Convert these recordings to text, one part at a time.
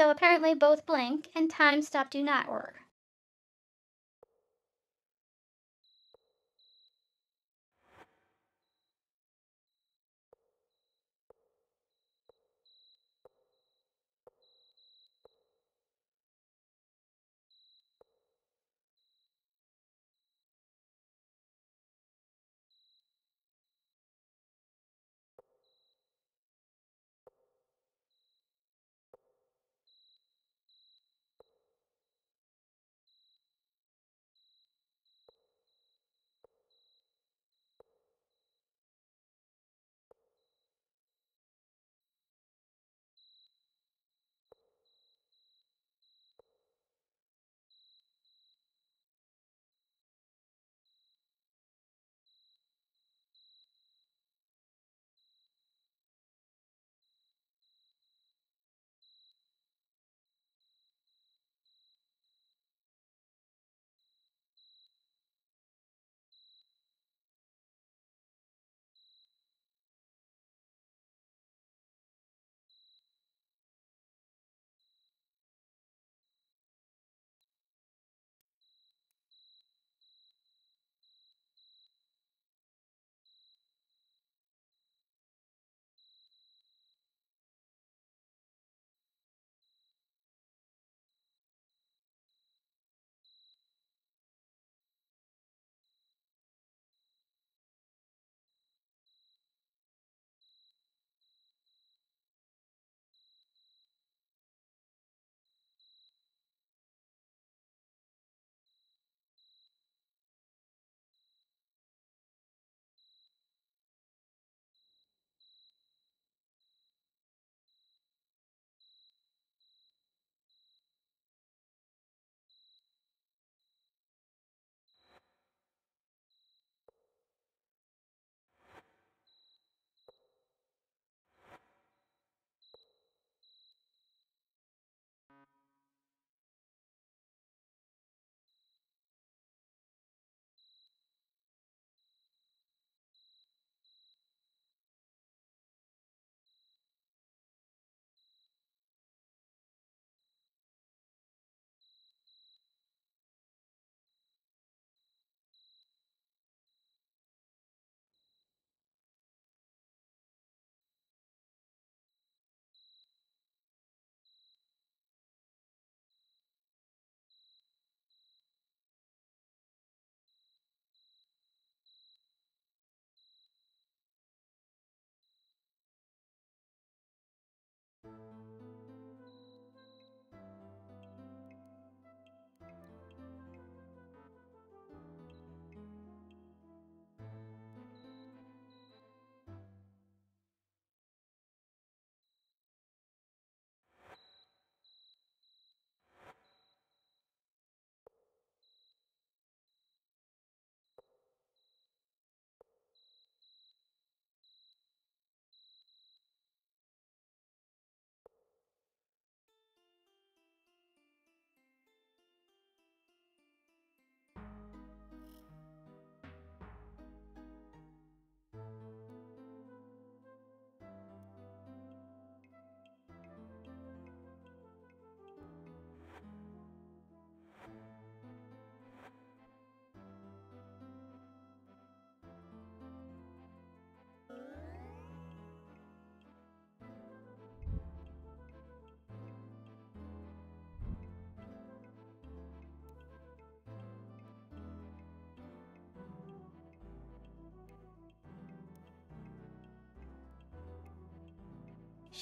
So apparently both blink and time stop do not work.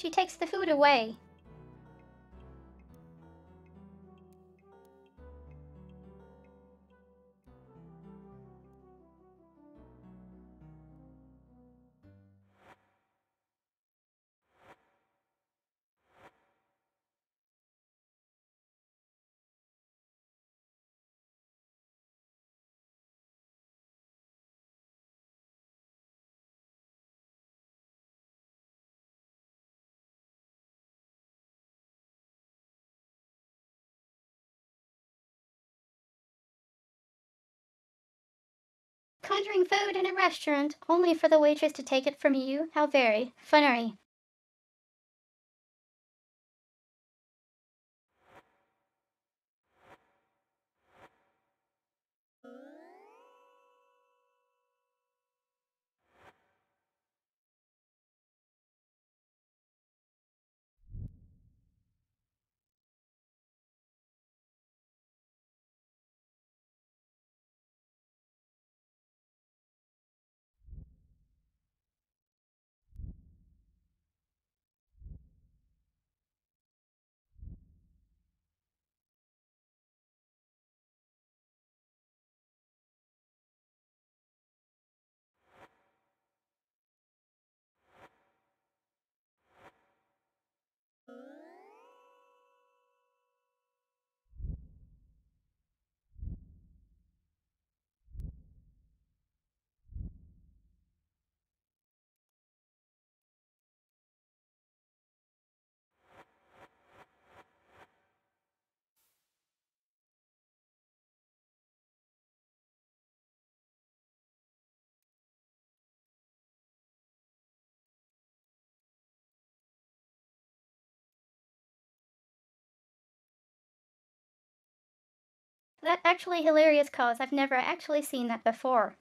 She takes the food away. Conjuring food in a restaurant, only for the waitress to take it from you? How very funny. That actually hilarious cause. I've never actually seen that before.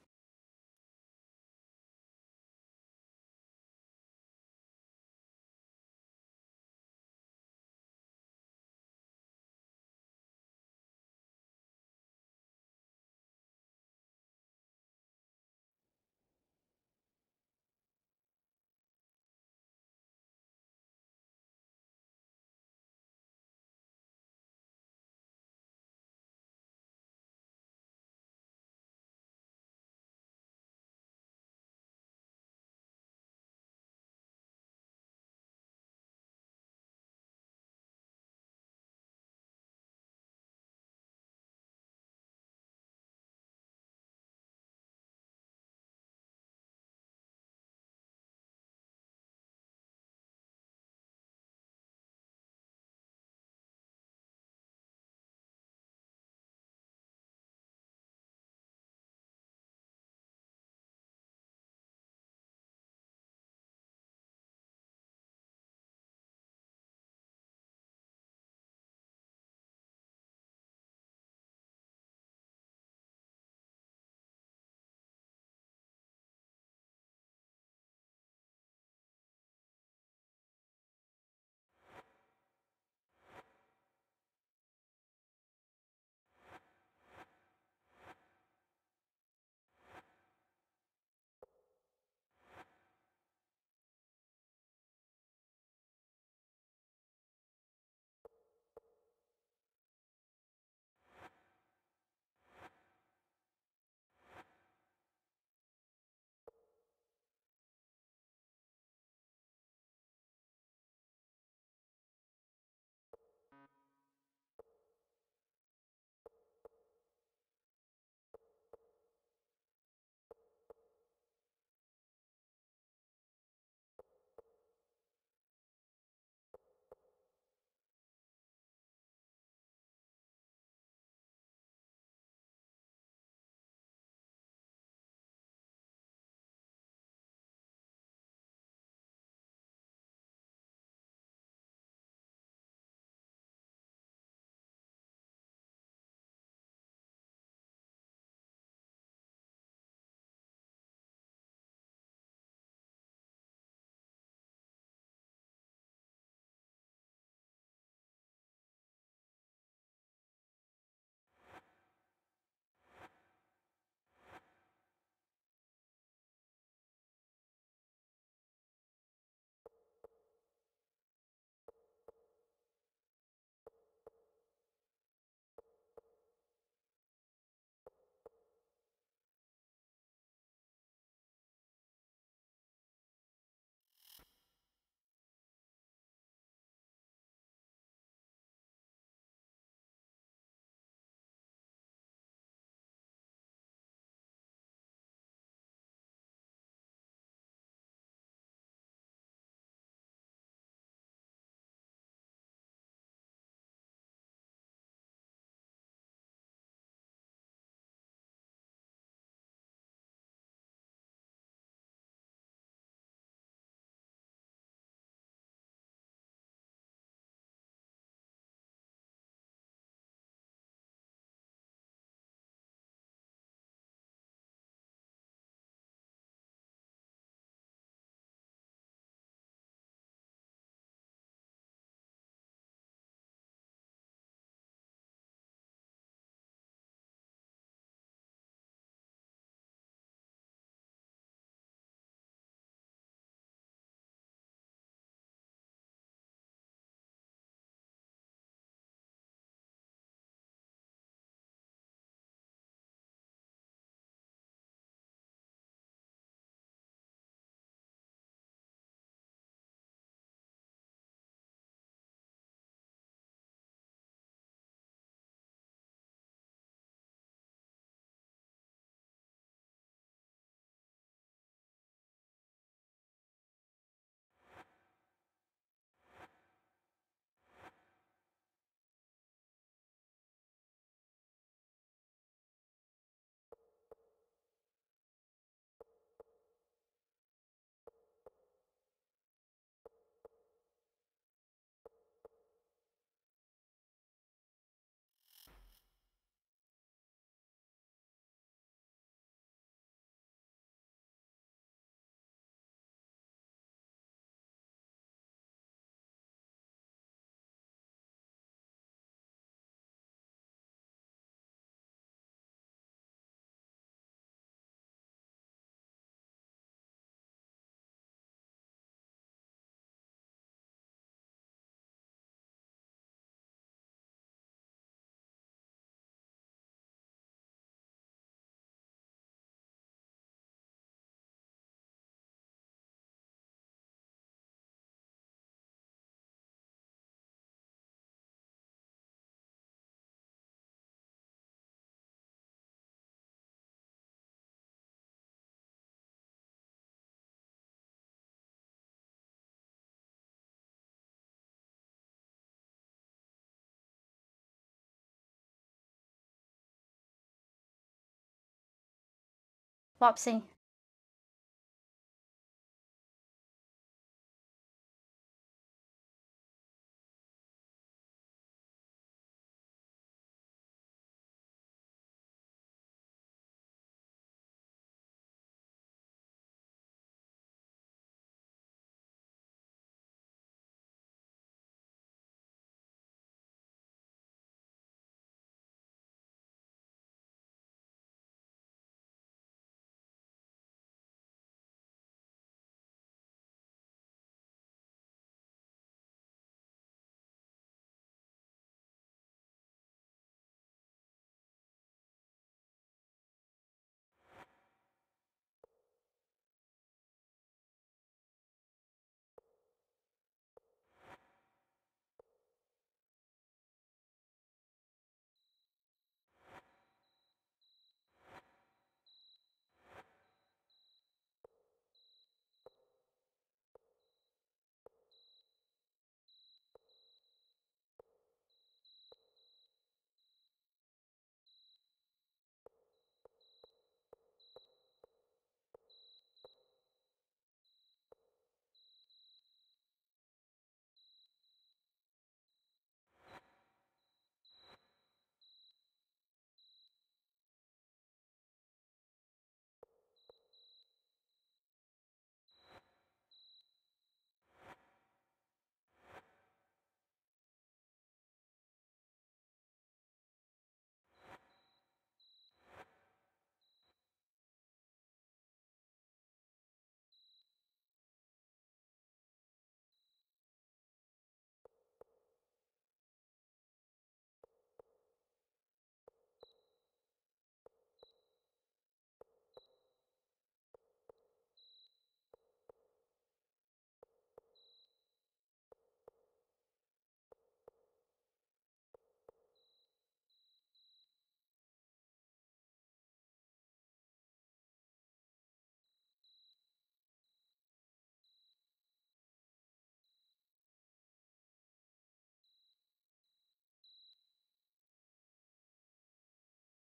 Wopsy.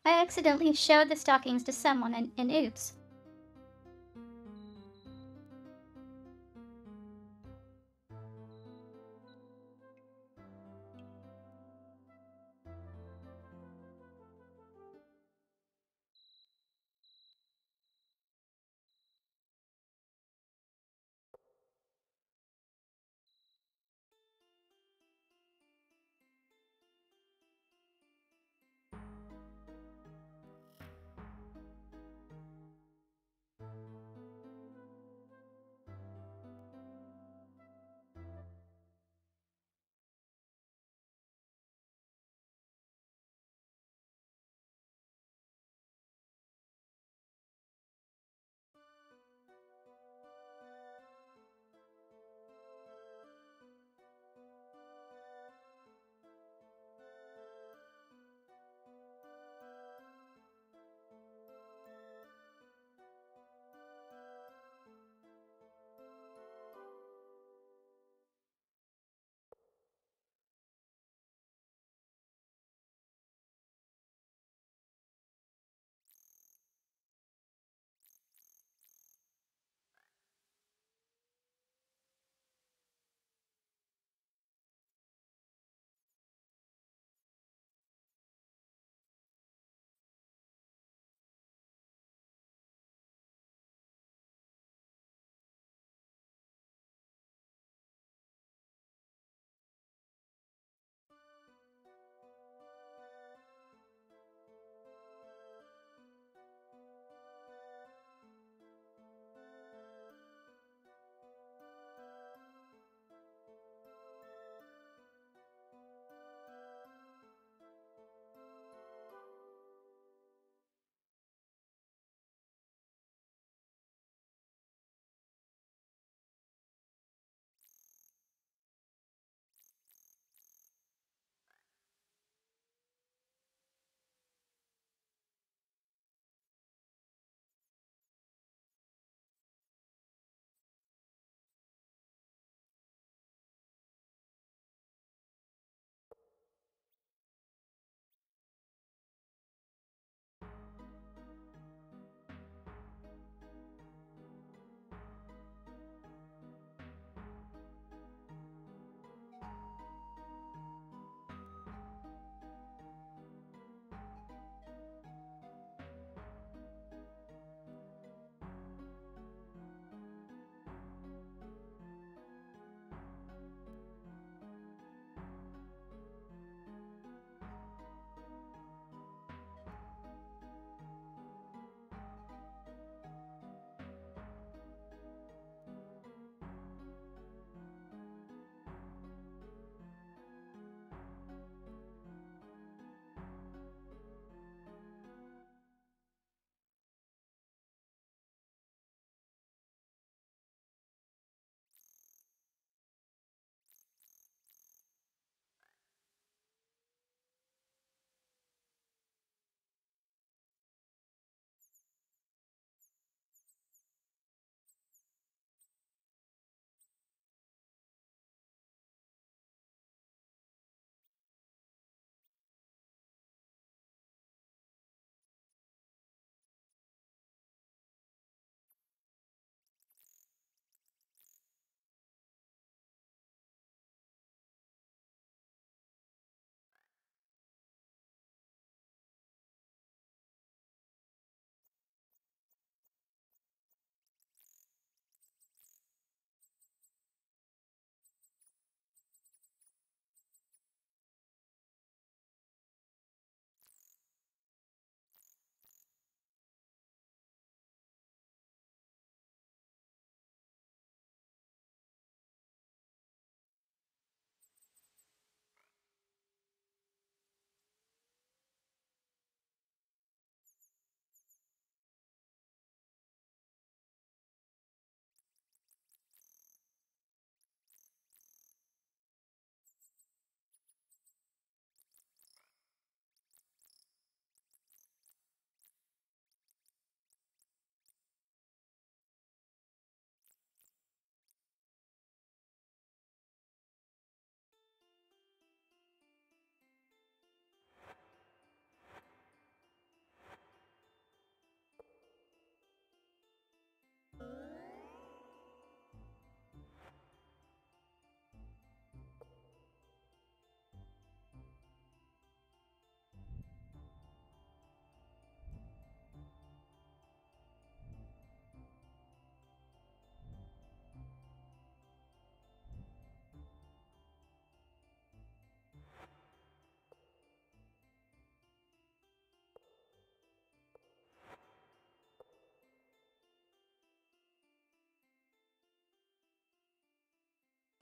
I accidentally showed the stockings to someone and, and oops.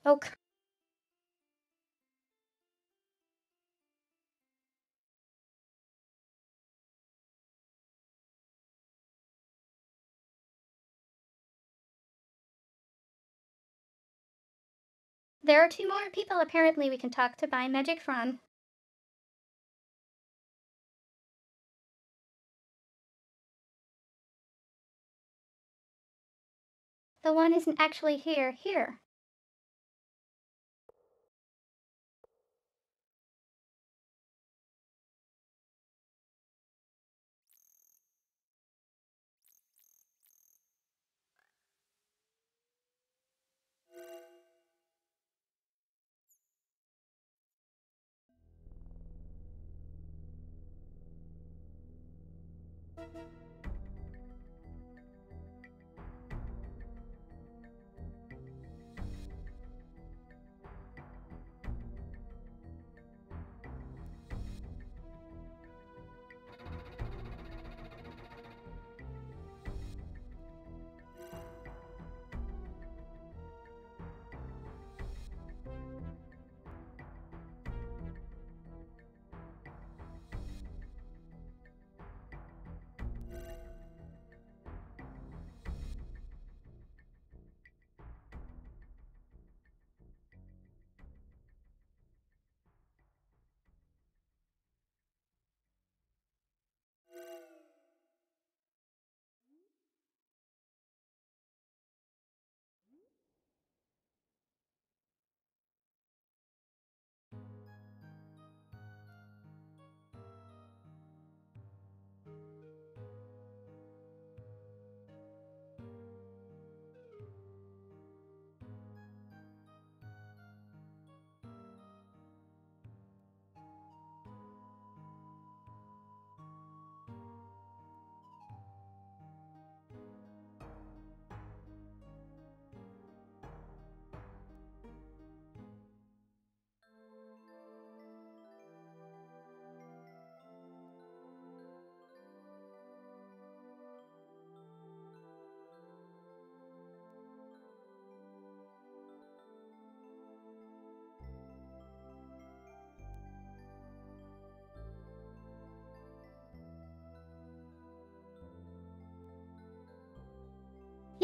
C- there are two more people apparently we can talk to buy magic from. The one isn't actually here, here.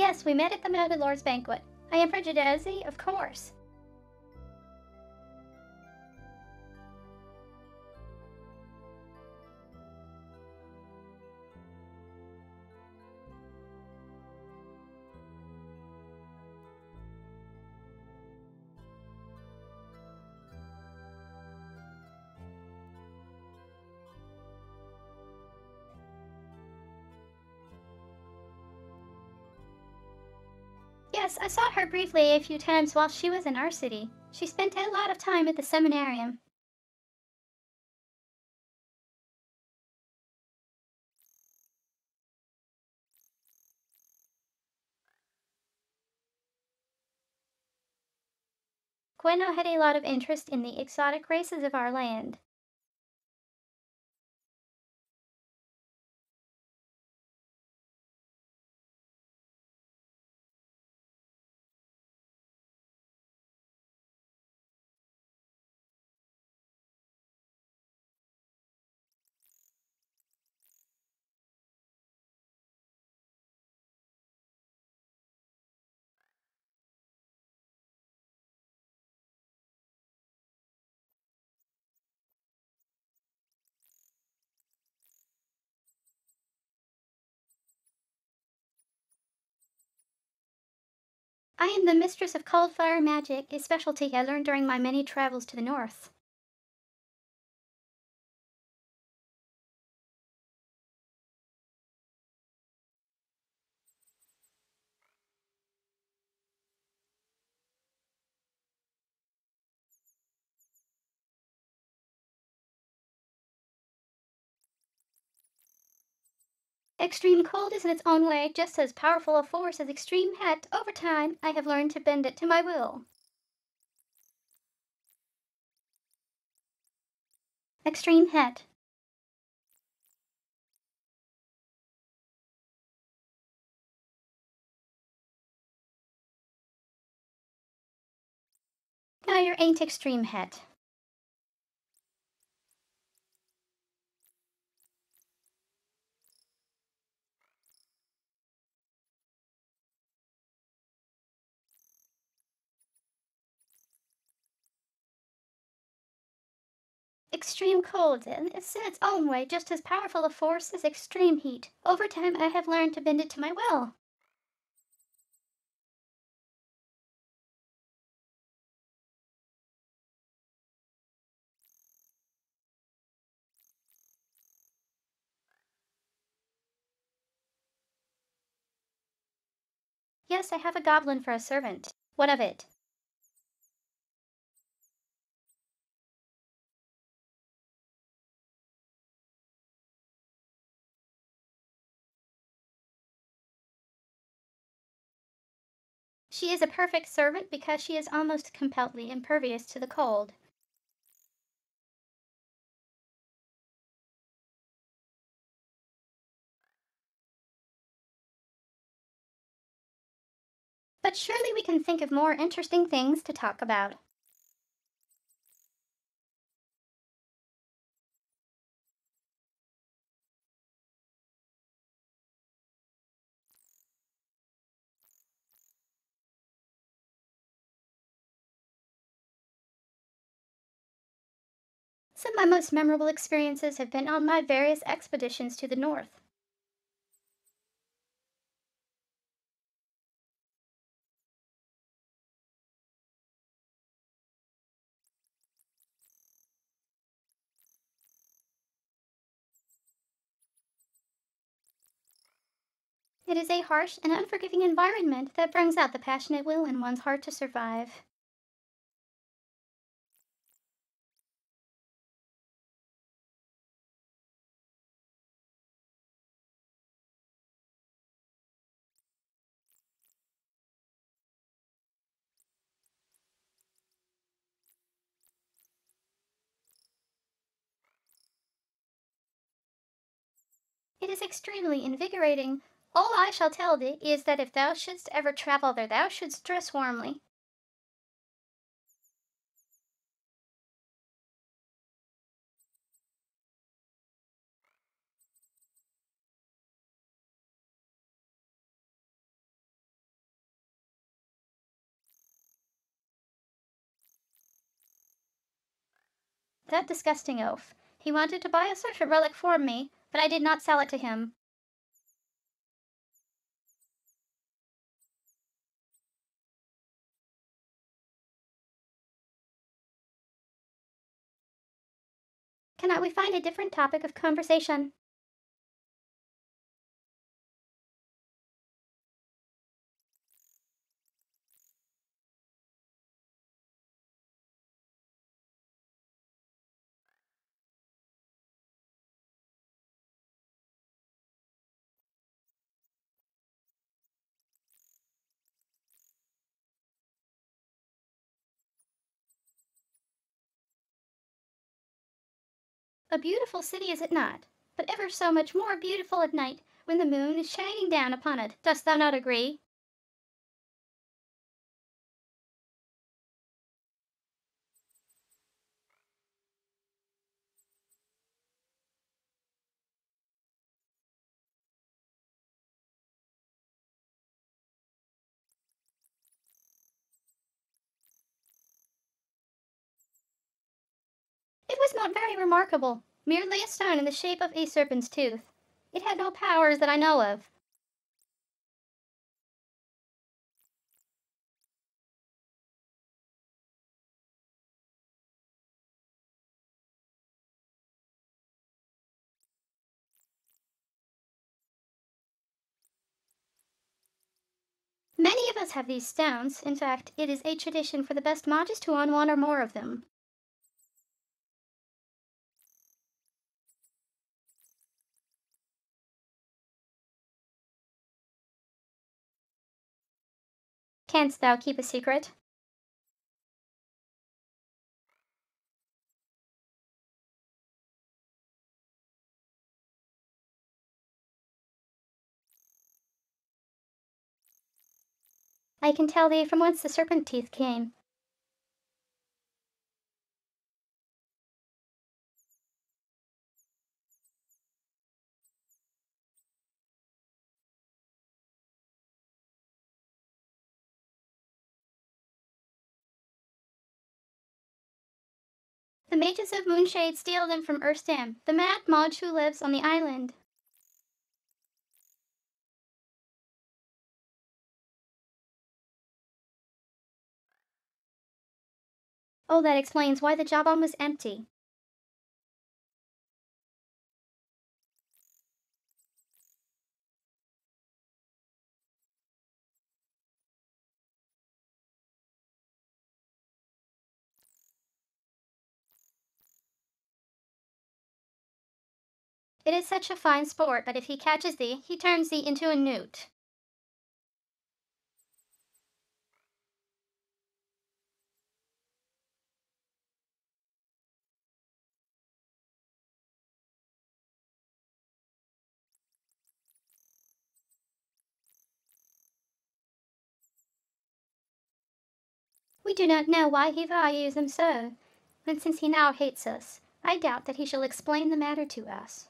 Yes, we met at the MageLord's banquet. I am Frigidazzi, of course. Her briefly a few times while she was in our city. She spent a lot of time at the seminarium. Gwenno had a lot of interest in the exotic races of our land. I am the mistress of cold fire magic, a specialty I learned during my many travels to the north. Extreme cold is in its own way just as powerful a force as extreme heat. Over time, I have learned to bend it to my will. Extreme heat. Now your ain't extreme het. Extreme cold, in its own way just as powerful a force as extreme heat. Over time, I have learned to bend it to my will. Yes, I have a goblin for a servant. What of it? She is a perfect servant because she is almost completely impervious to the cold. But surely we can think of more interesting things to talk about. Some of my most memorable experiences have been on my various expeditions to the north. It is a harsh and unforgiving environment that brings out the passionate will in one's heart to survive. It is extremely invigorating. All I shall tell thee is that if thou shouldst ever travel there, thou shouldst dress warmly. That disgusting oaf. He wanted to buy a serpent relic for me, but I did not sell it to him. Cannot we find a different topic of conversation? A beautiful city is it not? But ever so much more beautiful at night, when the moon is shining down upon it. Dost thou not agree? Very remarkable, merely a stone in the shape of a serpent's tooth. It had no powers that I know of. Many of us have these stones. In fact, it is a tradition for the best mages to own one or more of them. Canst thou keep a secret? I can tell thee from whence the serpent teeth came. Mages of Moonshade steal them from Erstam, the mad mage who lives on the island. Oh, that explains why the Jawbone was empty. It is such a fine sport, but if he catches thee, he turns thee into a newt. We do not know why he values them so, and since he now hates us, I doubt that he shall explain the matter to us.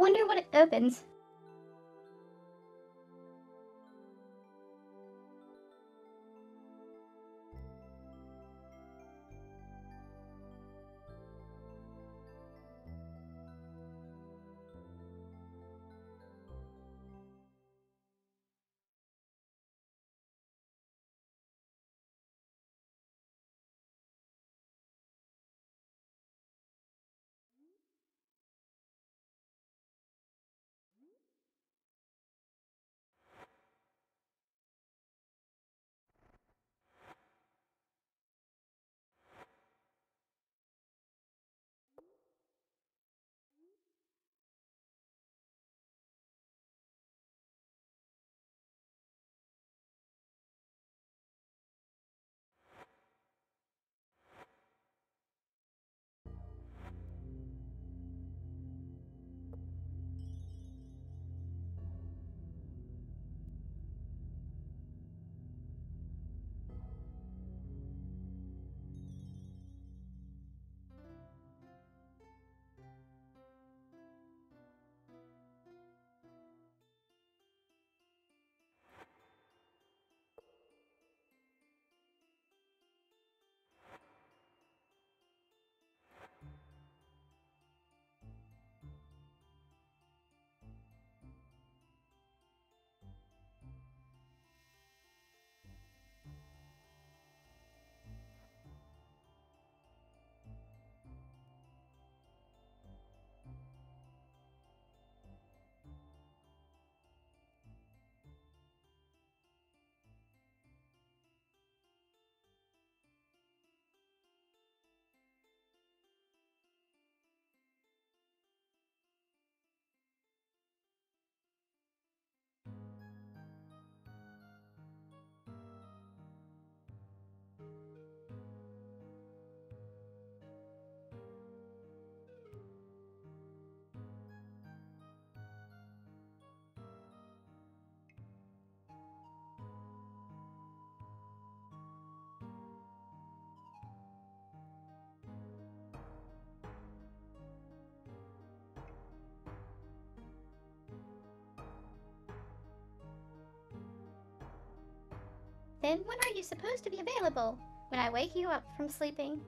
Wonder what it opens. Then when are you supposed to be available? When I wake you up from sleeping,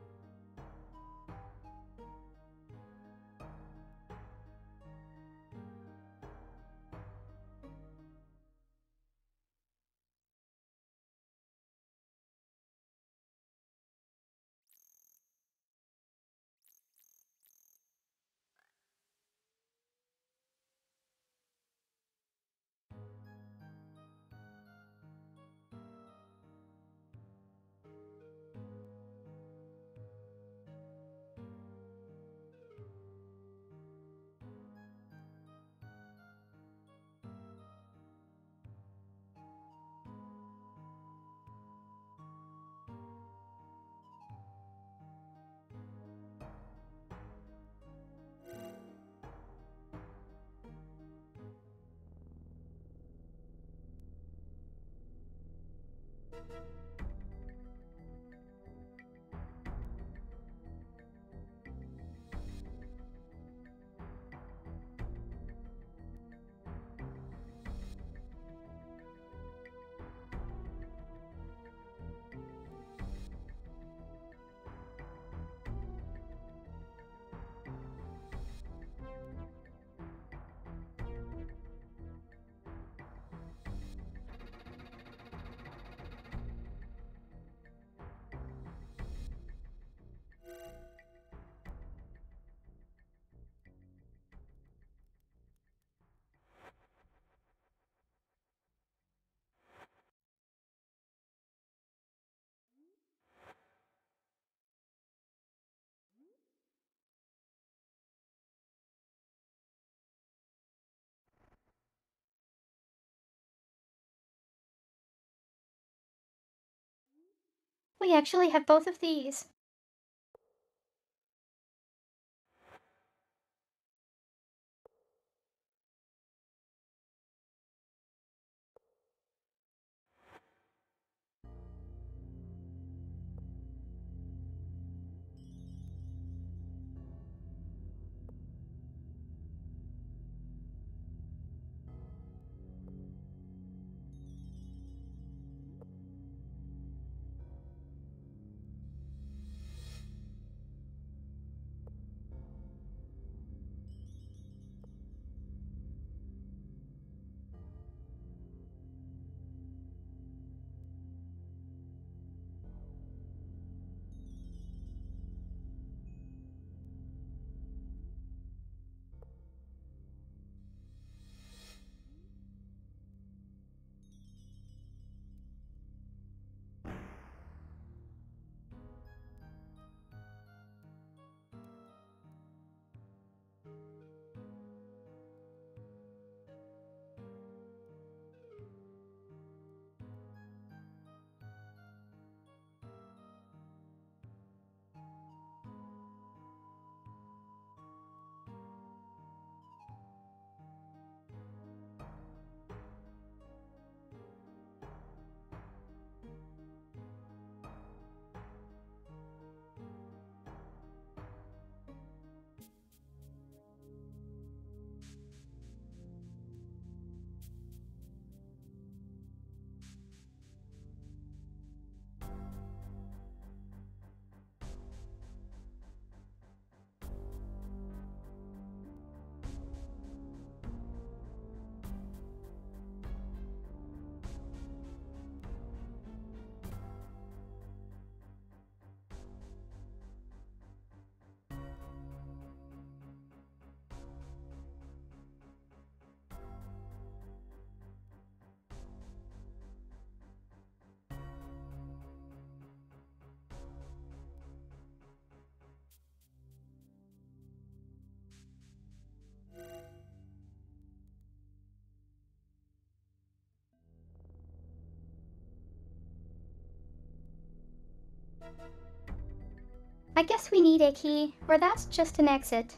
We actually have both of these. I guess we need a key, or that's just an exit.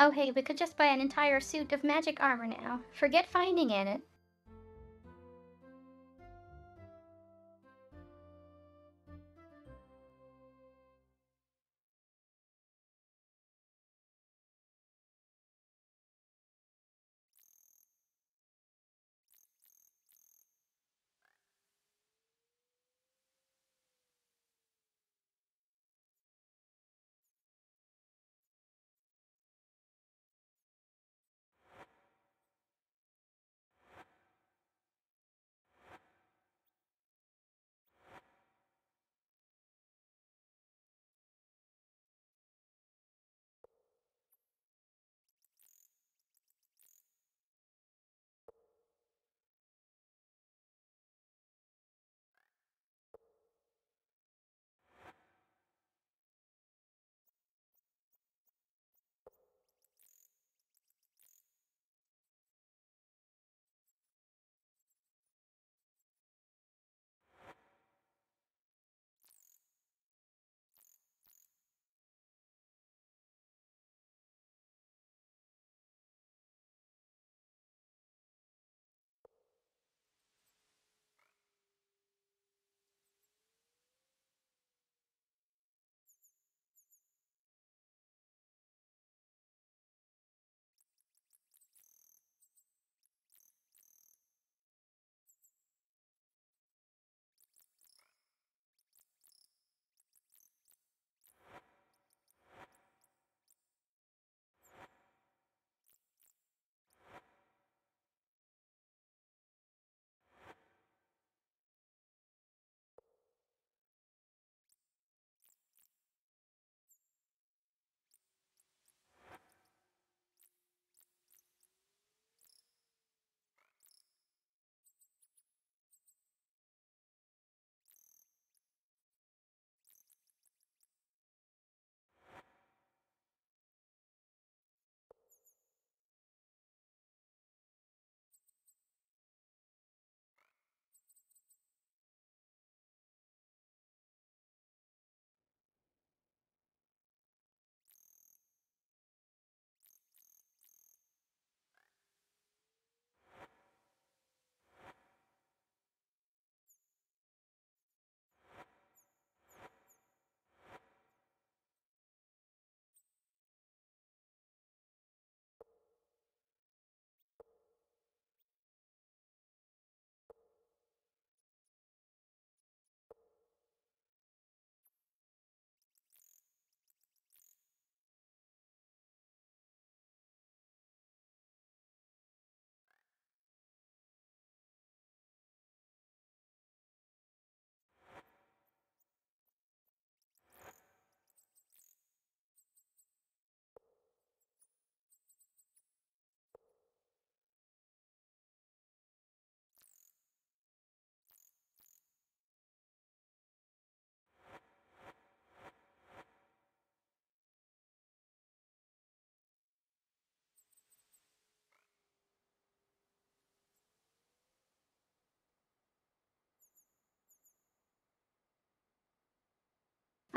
Oh hey, we could just buy an entire suit of magic armor now. Forget finding in it.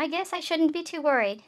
I guess I shouldn't be too worried.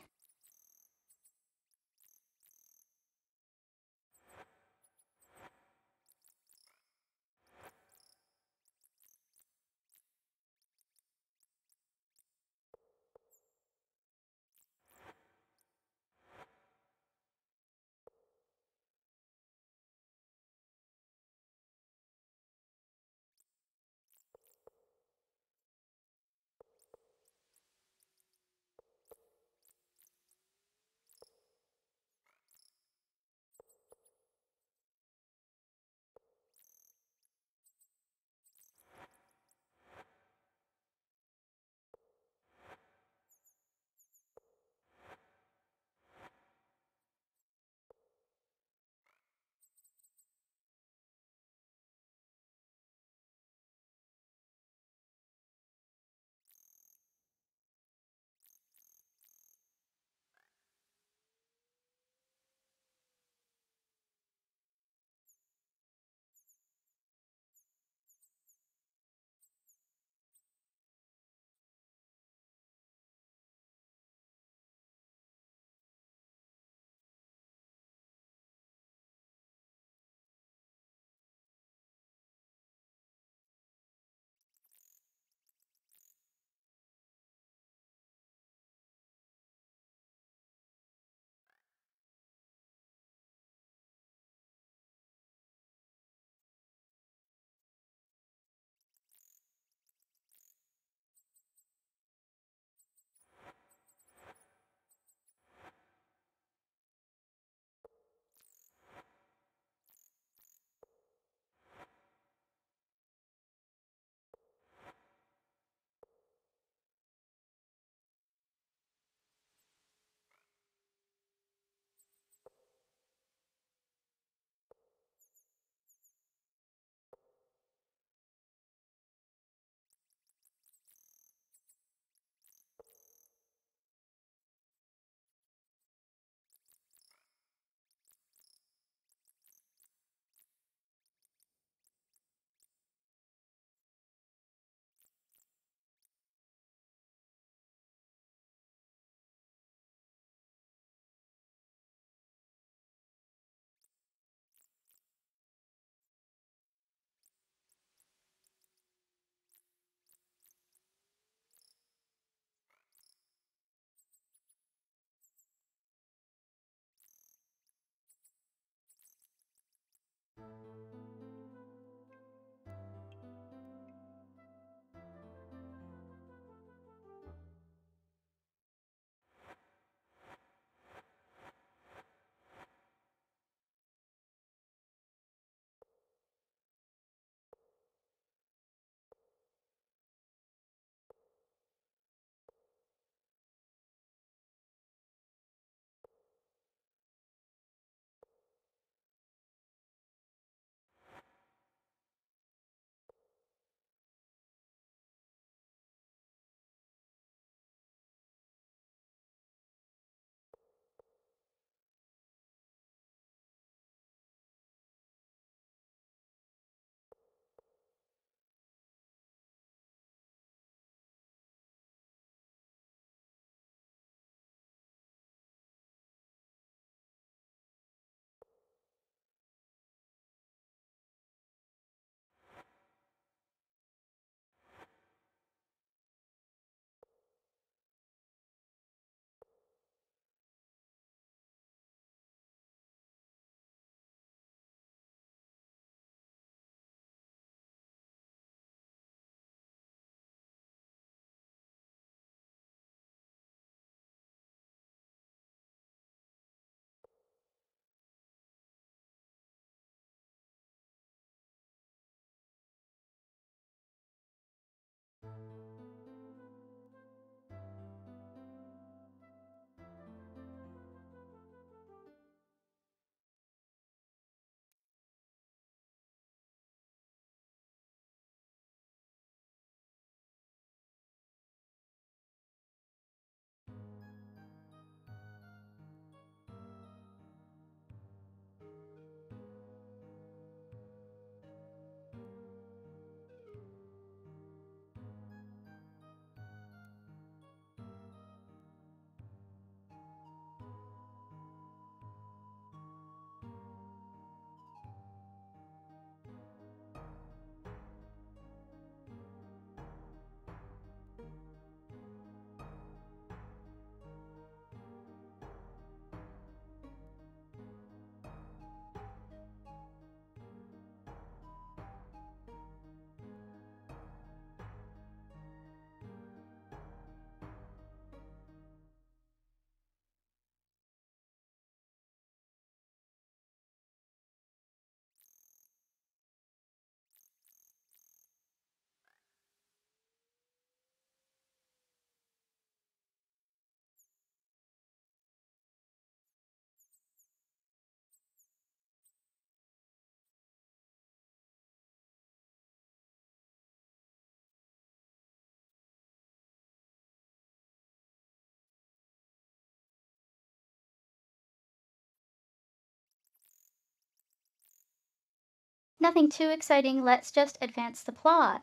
Nothing too exciting, let's just advance the plot.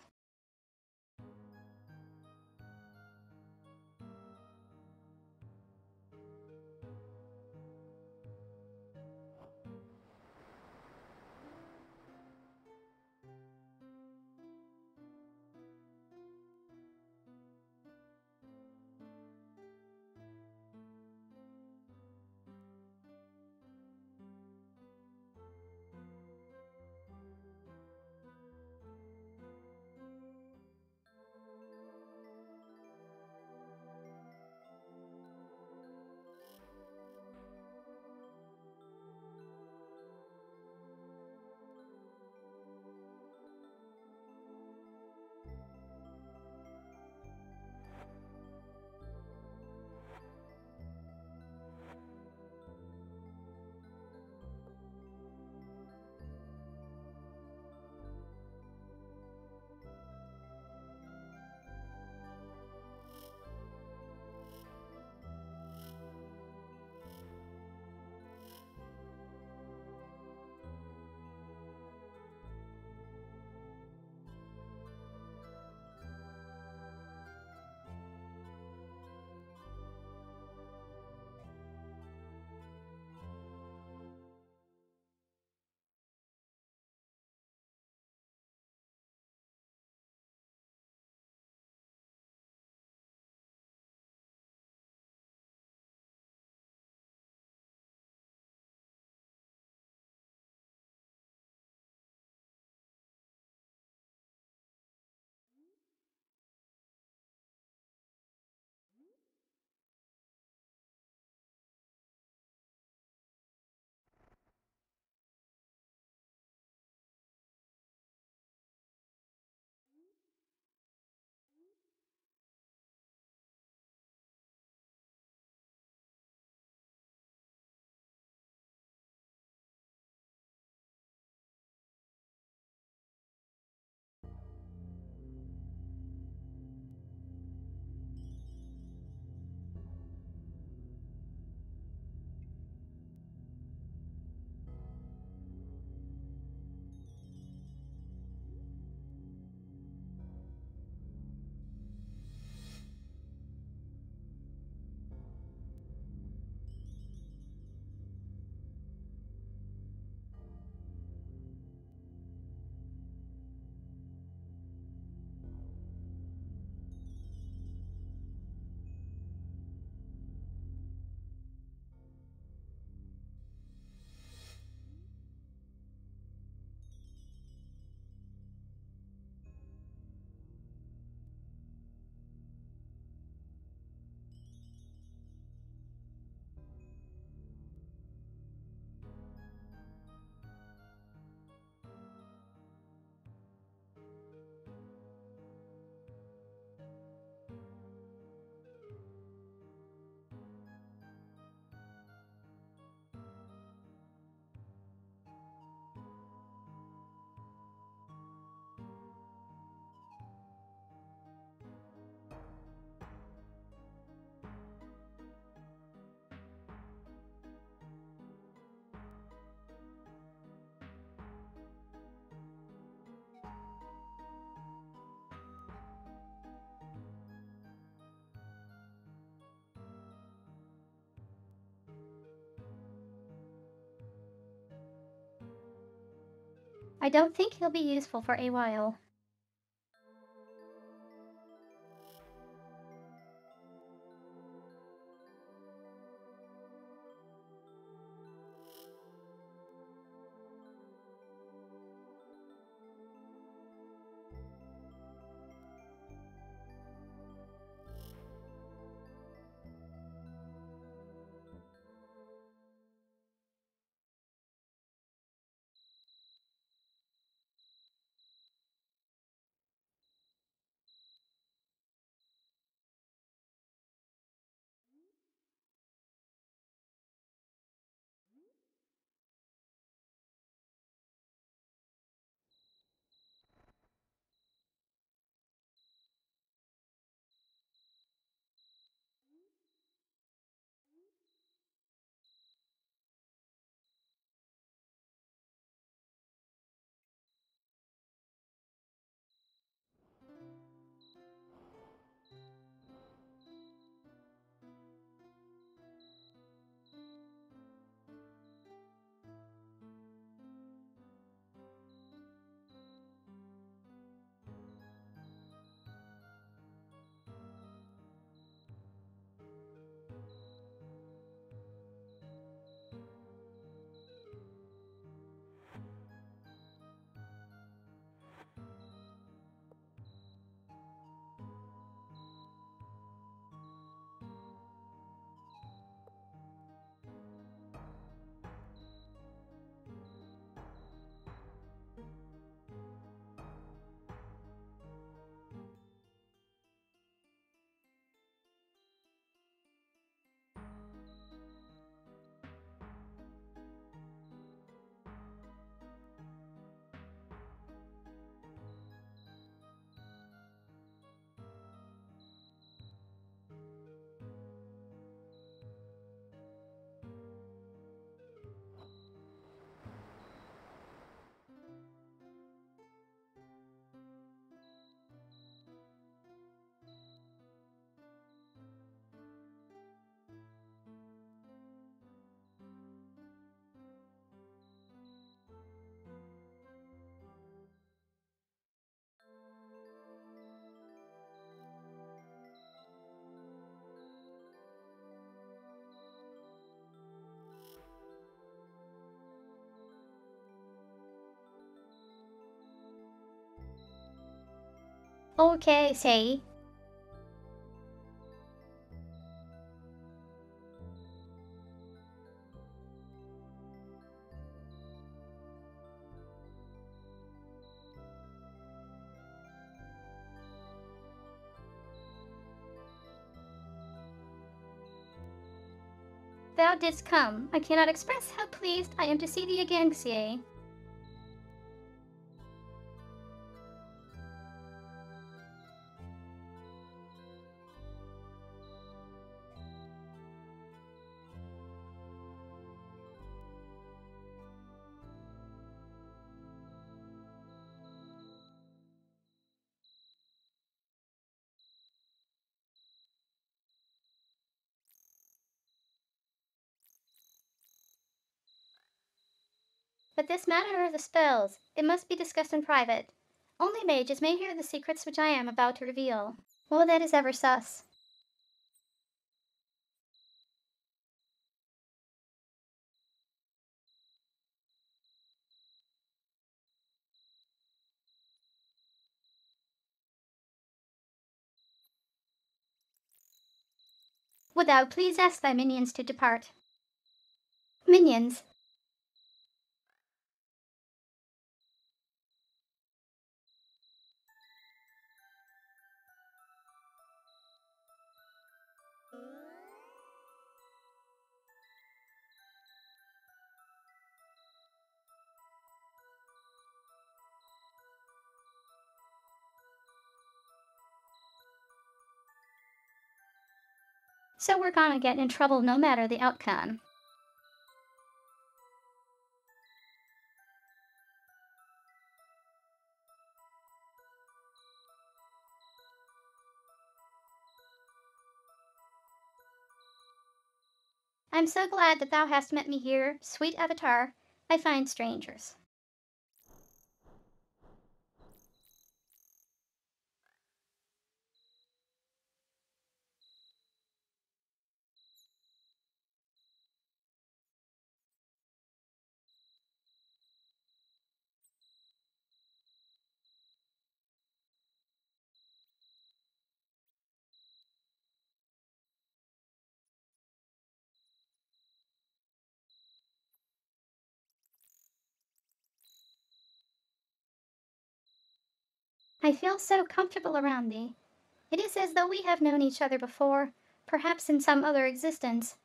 I don't think he'll be useful for a while. Okay, say. Thou didst come. I cannot express how pleased I am to see thee again, Xie. This matter of the spells, it must be discussed in private. Only mages may hear the secrets which I am about to reveal. Well, that is ever sus. Would thou please ask thy minions to depart? Minions, so we're gonna get in trouble no matter the outcome. I'm so glad that thou hast met me here, sweet Avatar. I find strangers. I feel so comfortable around thee. It is as though we have known each other before, perhaps in some other existence.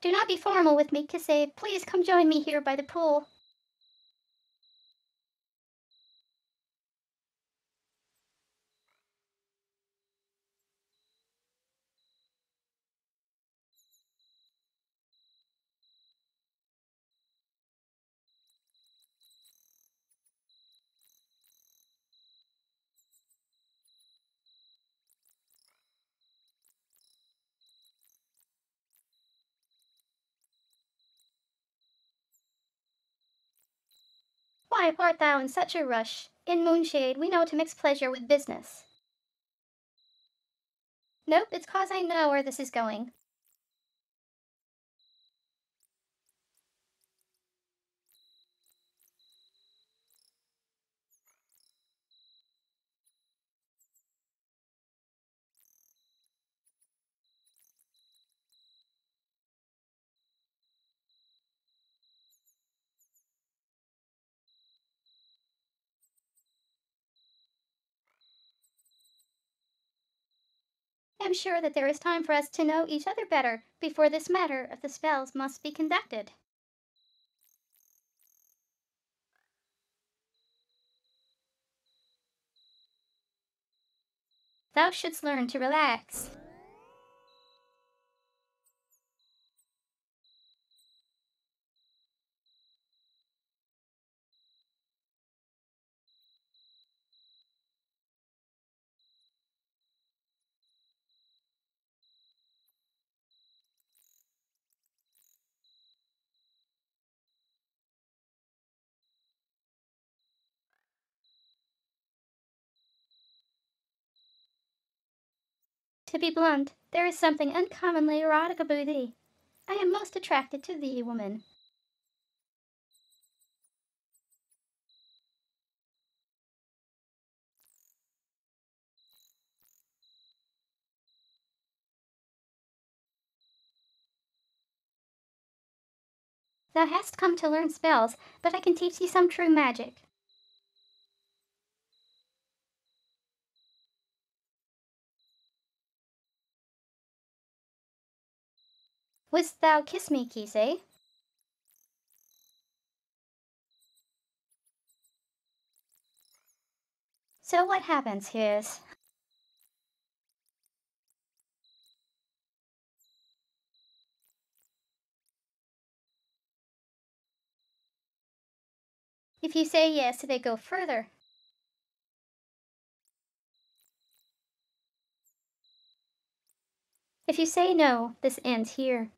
Do not be formal with me, Kisai. Please come join me here by the pool. Why art thou in such a rush? In Moonshade, we know to mix pleasure with business. Nope, it's cause I know where this is going. I'm sure that there is time for us to know each other better before this matter of the spells must be conducted. Thou shouldst learn to relax. To be blunt, there is something uncommonly erotic about thee. I am most attracted to thee, woman. Thou hast come to learn spells, but I can teach thee some true magic. Wouldst thou kiss me, Kise? So what happens is If you say yes, they go further. If you say no, this ends here.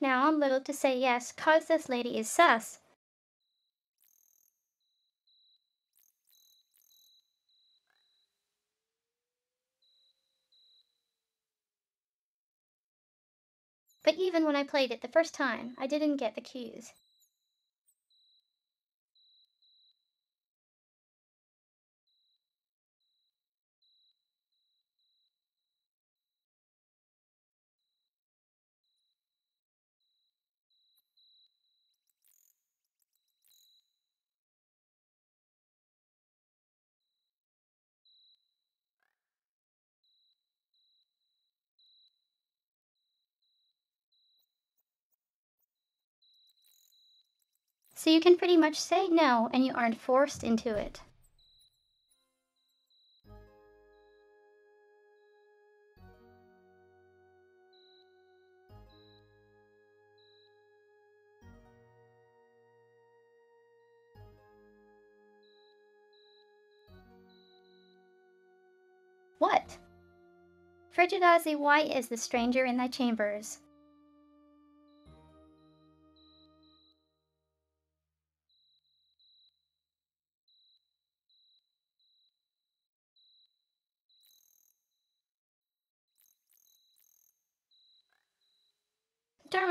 Now I'm little to say yes, cause this lady is sus. But even when I played it the first time, I didn't get the cues. So you can pretty much say no and you aren't forced into it. What? Frigidazzi, why is the stranger in thy chambers?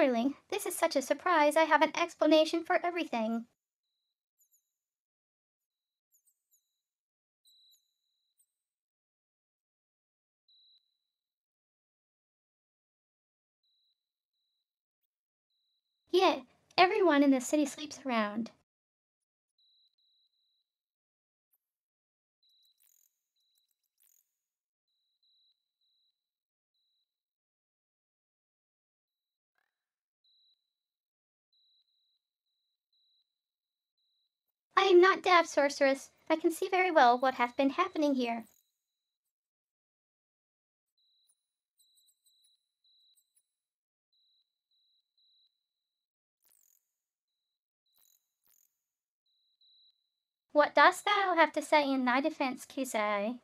Darling, this is such a surprise. I have an explanation for everything. Yeah, everyone in the city sleeps around. I am not deaf, sorceress. I can see very well what hath been happening here. What dost thou have to say in thy defense, Kisai?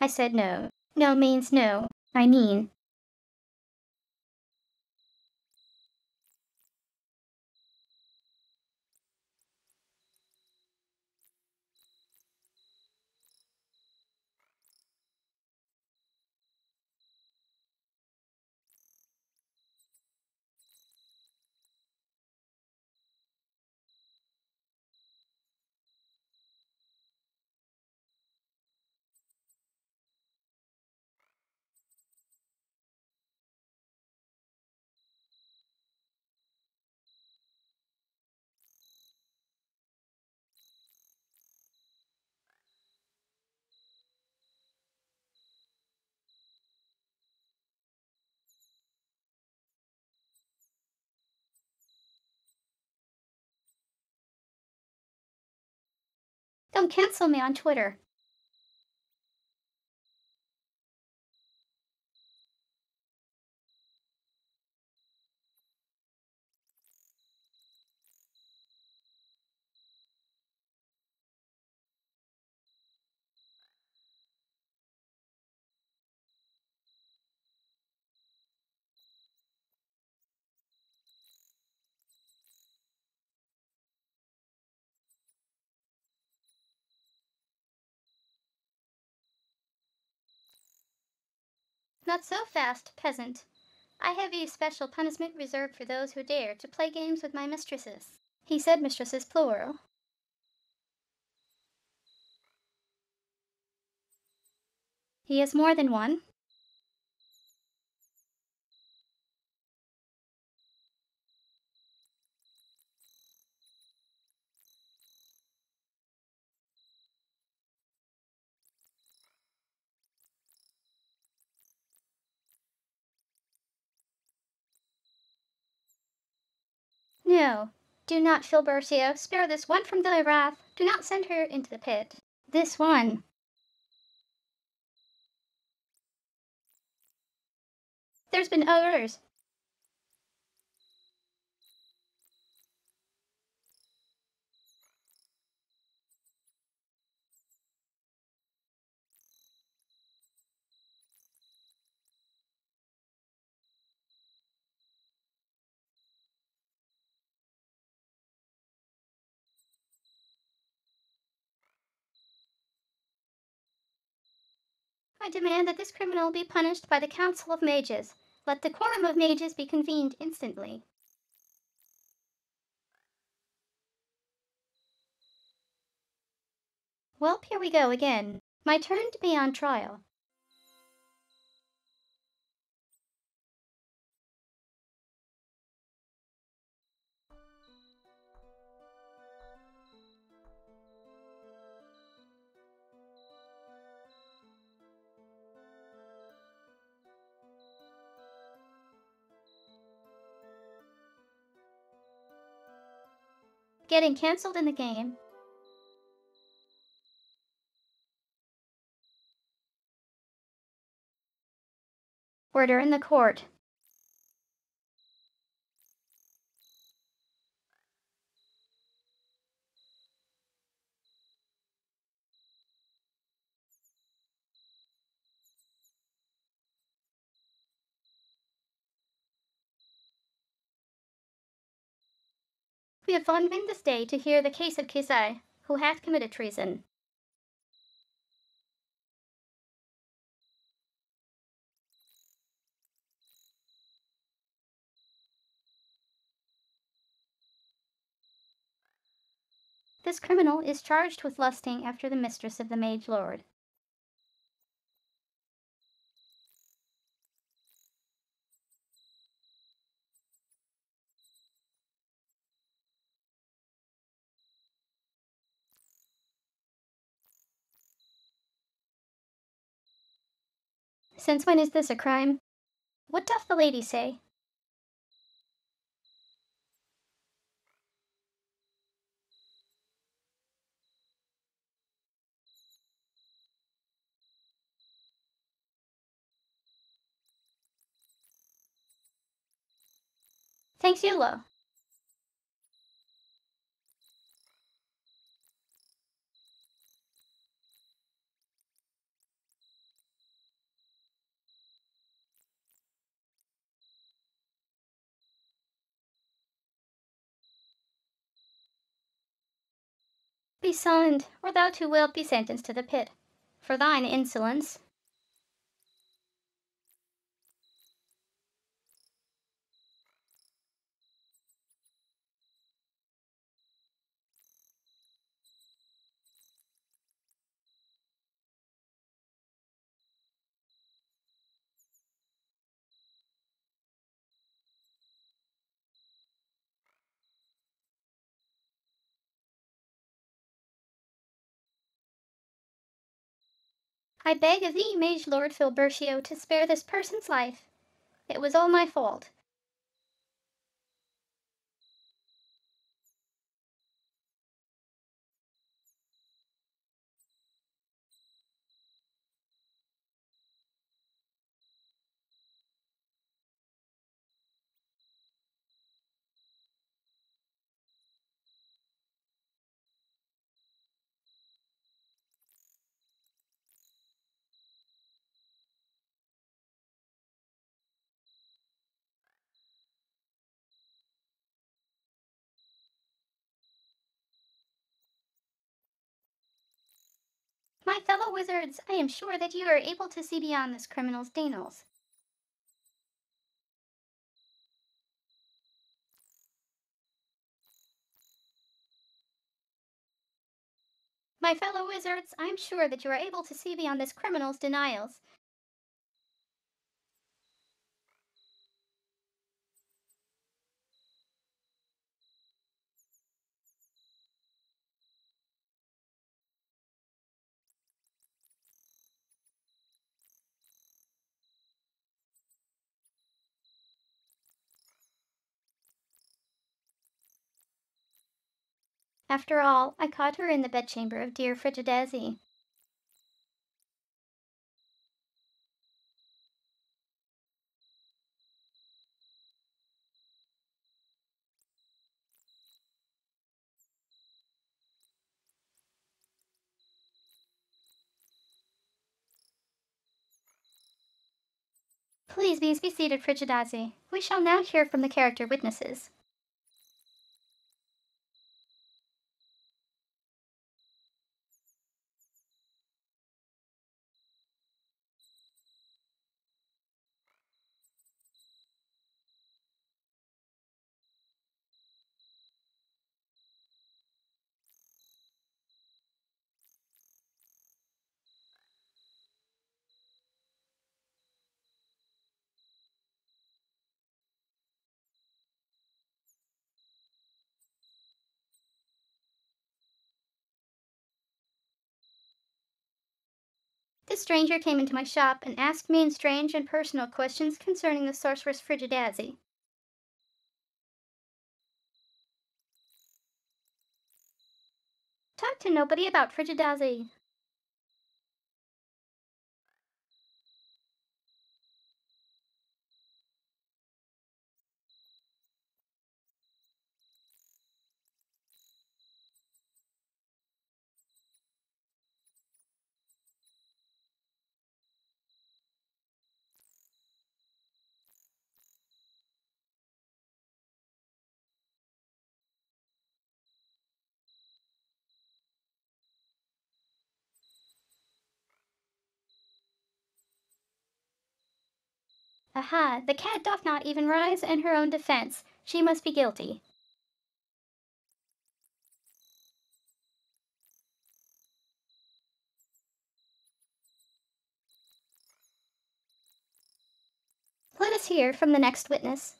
I said no. No means no. I mean, Don't cancel me on Twitter. Not so fast, peasant. I have a special punishment reserved for those who dare to play games with my mistresses. He said mistresses plural. He has more than one. No, do not, Filbercio, spare this one from thy wrath. Do not send her into the pit. This one. There's been others. I demand that this criminal be punished by the Council of Mages. Let the Quorum of Mages be convened instantly. Well, here we go again. My turn to be on trial. Getting cancelled in the game. Order in the court. We have convened this day to hear the case of Kisai, who hath committed treason. This criminal is charged with lusting after the mistress of the mage lord. Since when is this a crime? What doth the lady say? Thanks, Yulo. Be silent, or thou too wilt be sentenced to the pit, for thine insolence. I beg of thee, Mage Lord Filbercio, to spare this person's life. It was all my fault. My fellow wizards, I am sure that you are able to see beyond this criminal's denals. My fellow wizards, I am sure that you are able to see beyond this criminal's denials. After all, I caught her in the bedchamber of dear Frigidazzi. Please be seated, Frigidazzi. We shall now hear from the character witnesses. The stranger came into my shop and asked me in strange and personal questions concerning the sorceress Frigidazzi. Talk to nobody about Frigidazzi. Aha, the cat doth not even rise in her own defense. She must be guilty. Let us hear from the next witness.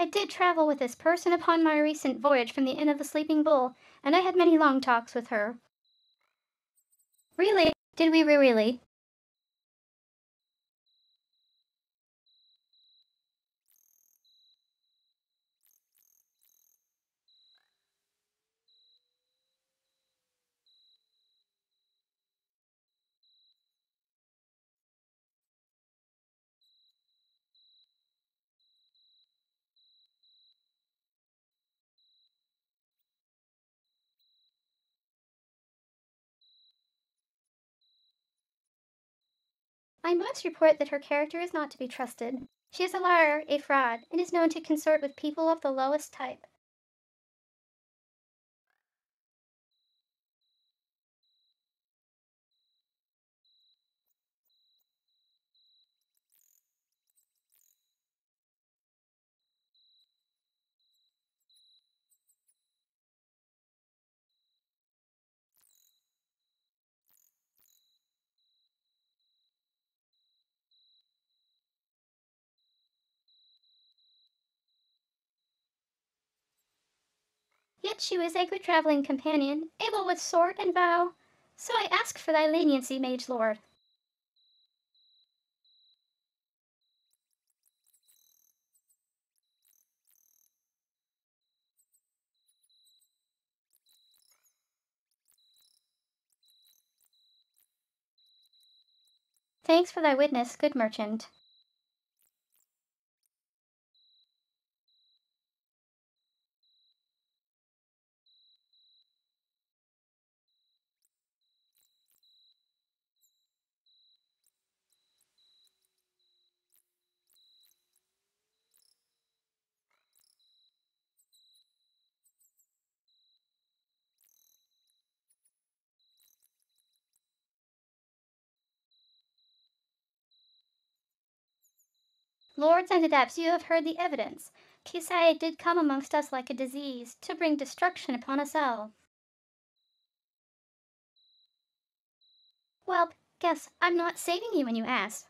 I did travel with this person upon my recent voyage from the Inn of the Sleeping Bull, and I had many long talks with her. Really? Did we really? I must report that her character is not to be trusted. She is a liar, a fraud, and is known to consort with people of the lowest type. she was a good traveling companion, able with sword and bow. So I ask for thy leniency, mage lord. Thanks for thy witness, good merchant. Lords and adepts, you have heard the evidence. Kisai did come amongst us like a disease, to bring destruction upon us all. Well, guess I'm not saving you when you ask.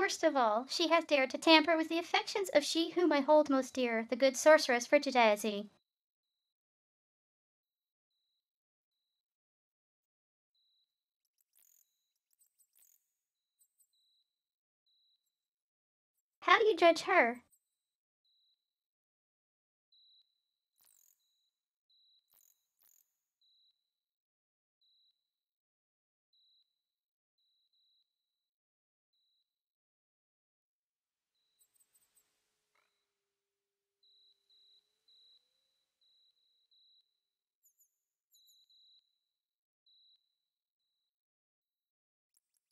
Worst of all, she has dared to tamper with the affections of she whom I hold most dear, the good sorceress Frigidazzi. How do you judge her?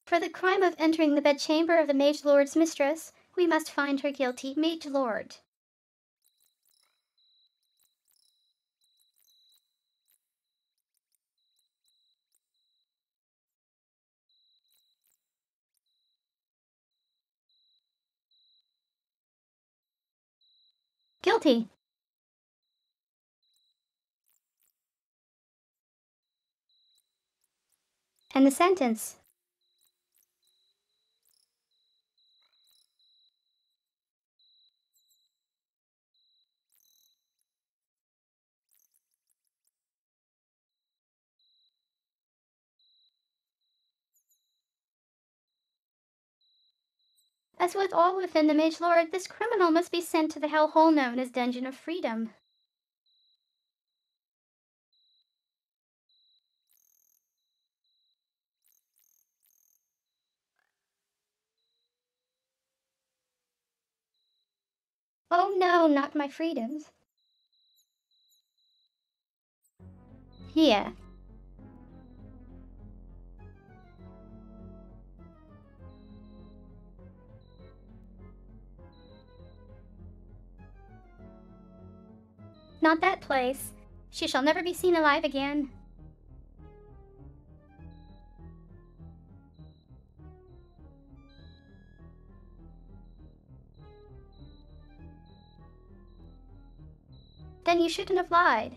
For the crime of entering the bedchamber of the Mage Lord's mistress, we must find her guilty, Mage Lord. Guilty. And the sentence. As with all within the Mage Lord, this criminal must be sent to the hellhole known as Dungeon of Freedom. Oh no, not my freedoms. Here. Not that place. She shall never be seen alive again. Then you shouldn't have lied.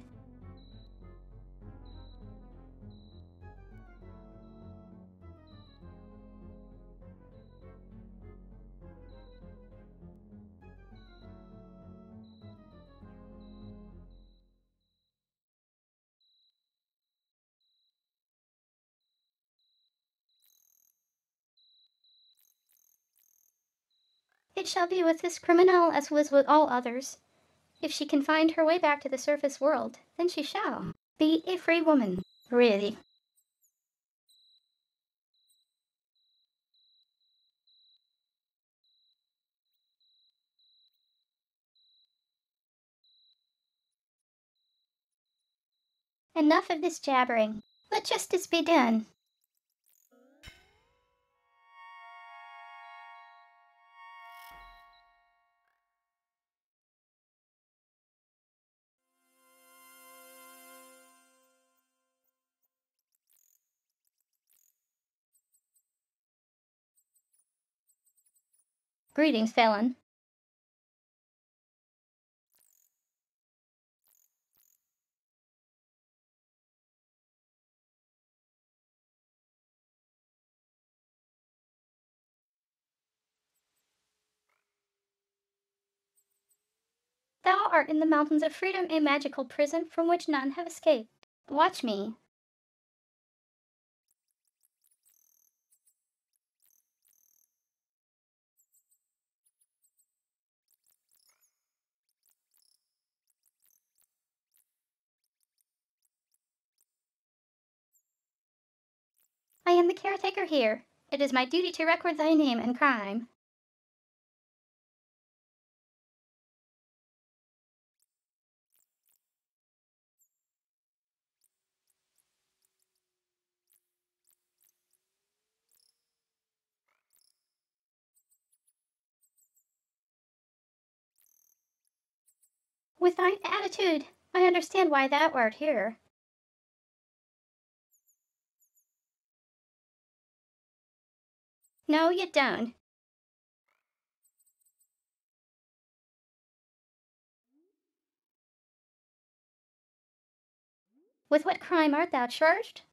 It shall be with this criminal as was with all others. If she can find her way back to the surface world, then she shall be a free woman, really. Enough of this jabbering. Let justice be done. Greetings, felon. Thou art in the mountains of freedom a magical prison from which none have escaped. Watch me, am the caretaker here. It is my duty to record thy name and crime. With thine attitude, I understand why thou art here. No, you don't. With what crime art thou charged?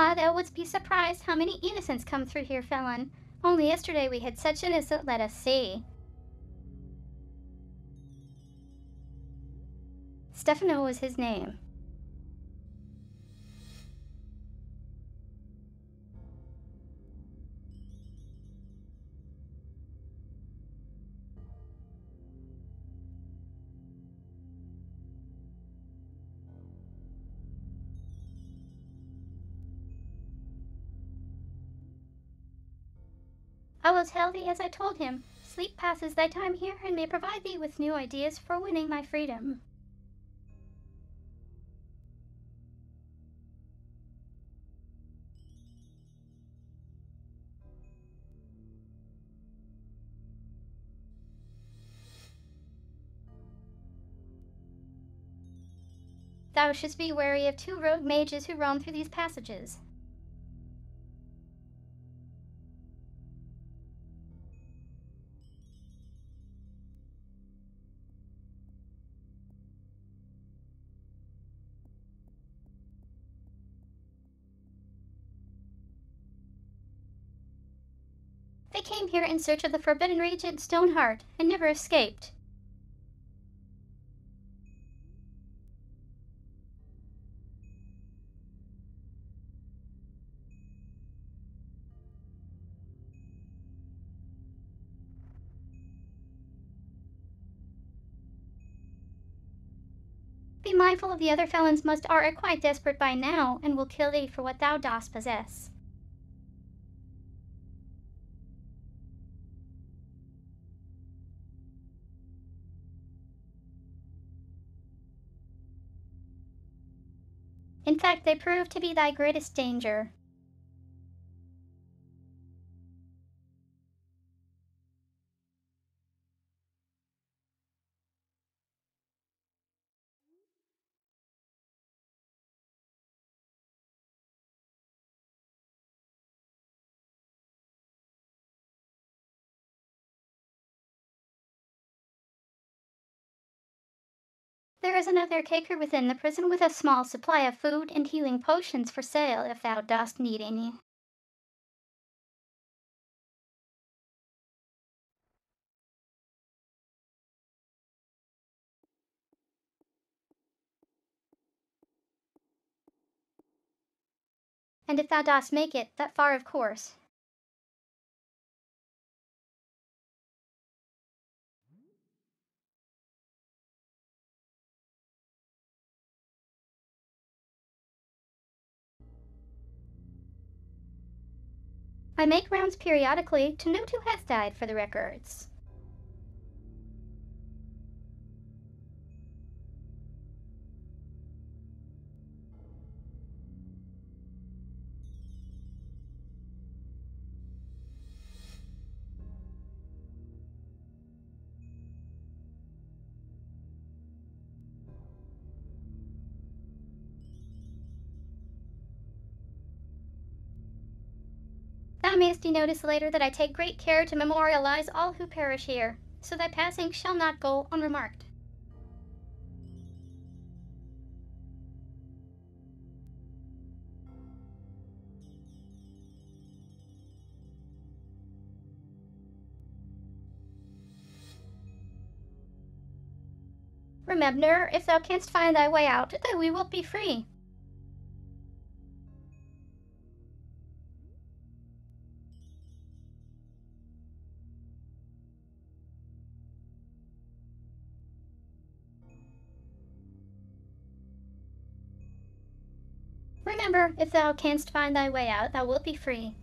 Ah, thou wouldst be surprised how many innocents come through here, felon. Only yesterday we had such innocent let us see. Stefano was his name. I will tell thee as I told him. Sleep passes thy time here and may provide thee with new ideas for winning my freedom. Thou shouldst be wary of two rogue mages who roam through these passages. Came here in search of the forbidden regent Stoneheart and never escaped. Be mindful of the other felons must are quite desperate by now, and will kill thee for what thou dost possess. In fact, they prove to be thy greatest danger. There is another caker within the prison with a small supply of food and healing potions for sale if thou dost need any. And if thou dost make it that far, of course, I make rounds periodically to note who has died for the records. Mayest ye notice later that I take great care to memorialize all who perish here, so thy passing shall not go unremarked. Remember, if thou canst find thy way out, then we wilt be free. Remember, if thou canst find thy way out, thou wilt be free.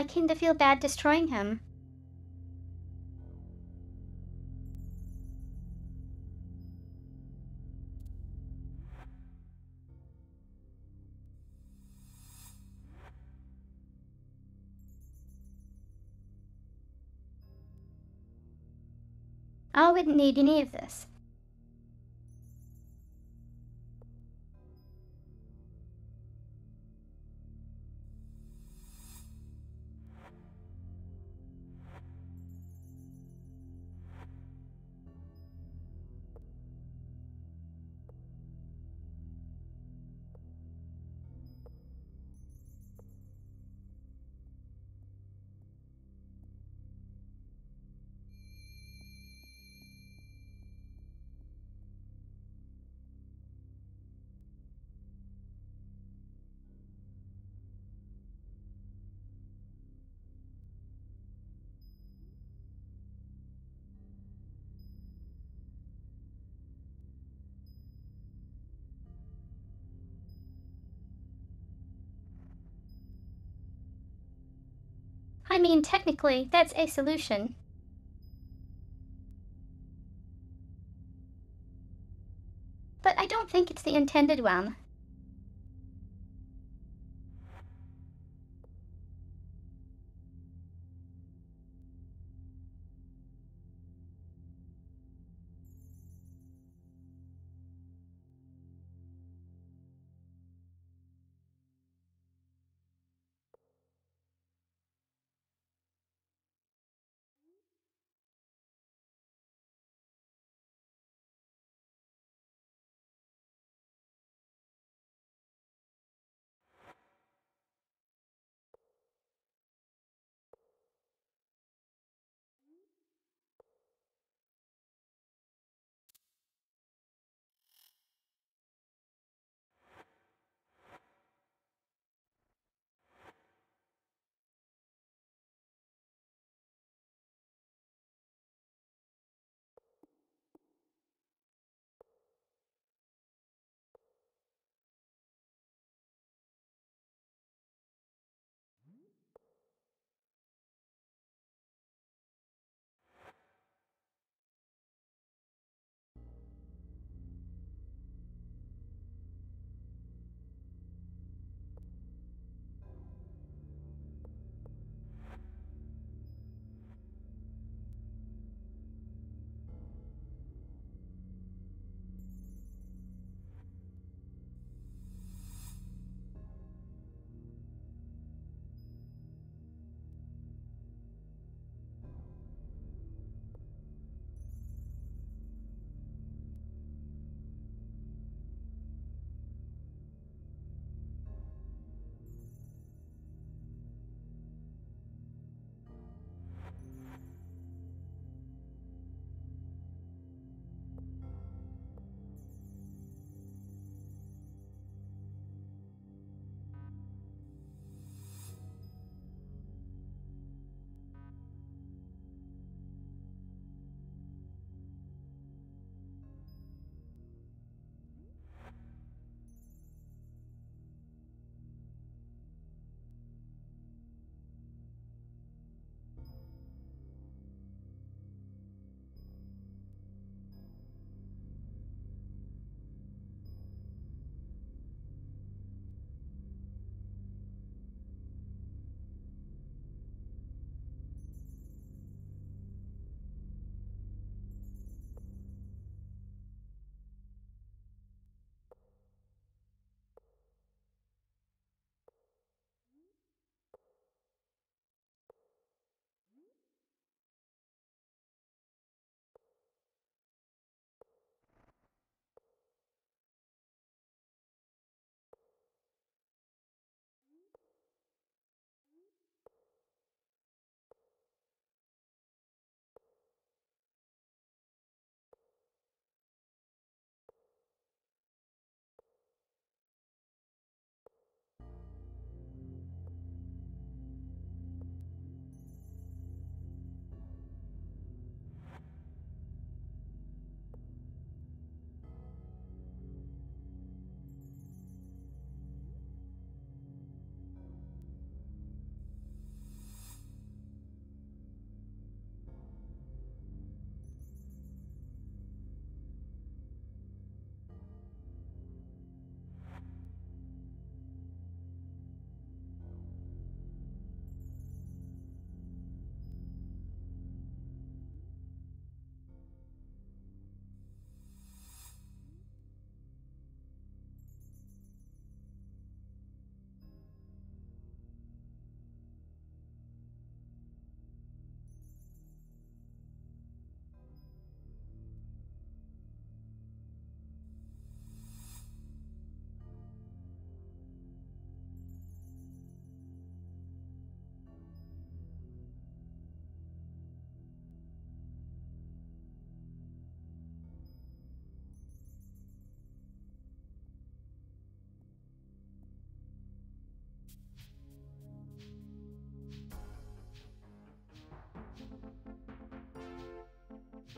I came to feel bad destroying him. Oh, I wouldn't need any of this. I mean, technically, that's a solution. But I don't think it's the intended one.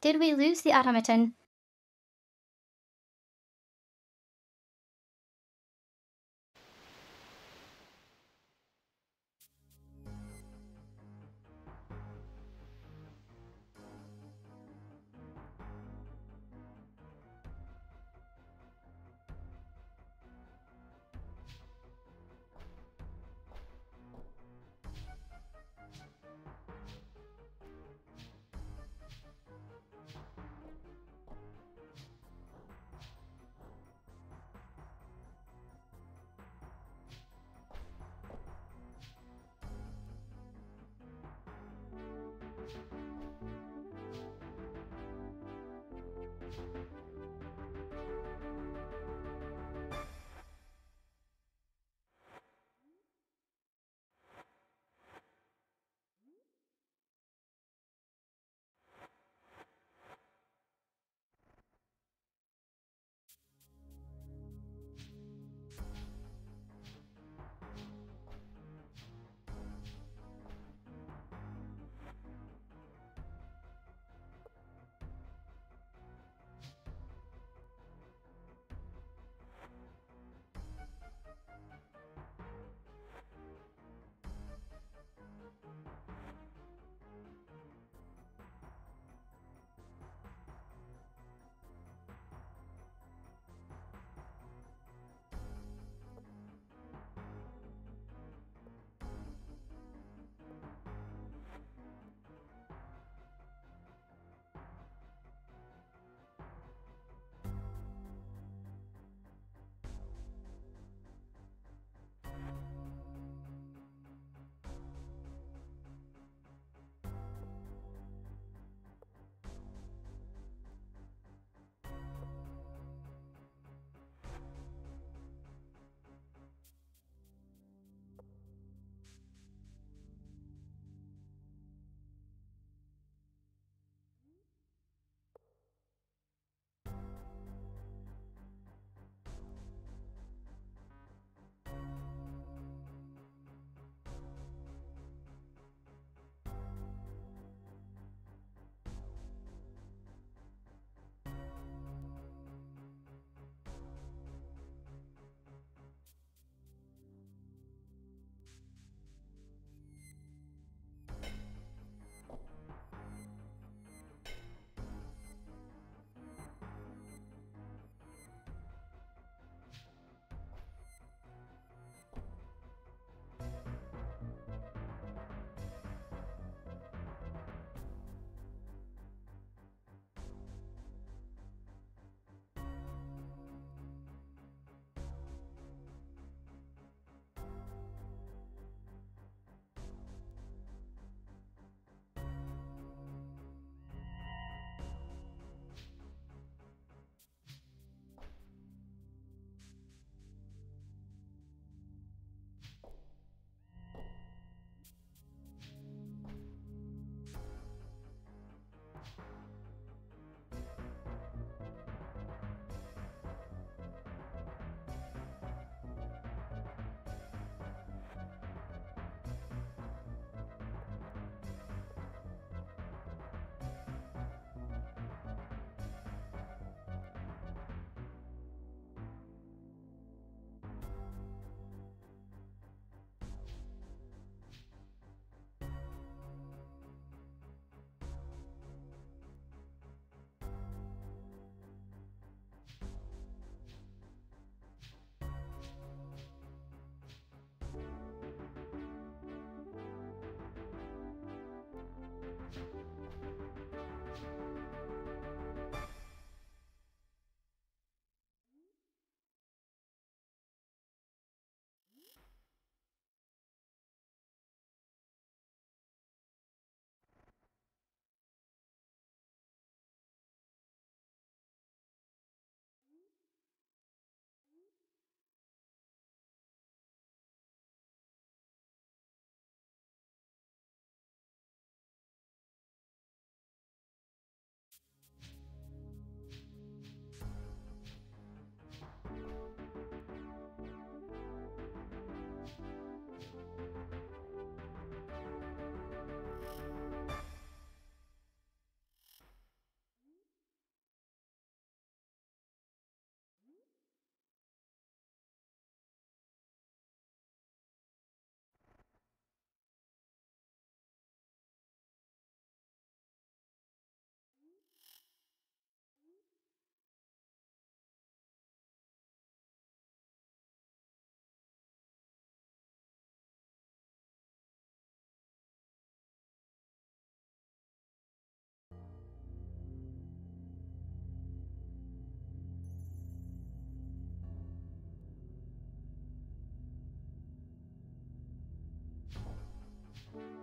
Did we lose the automaton?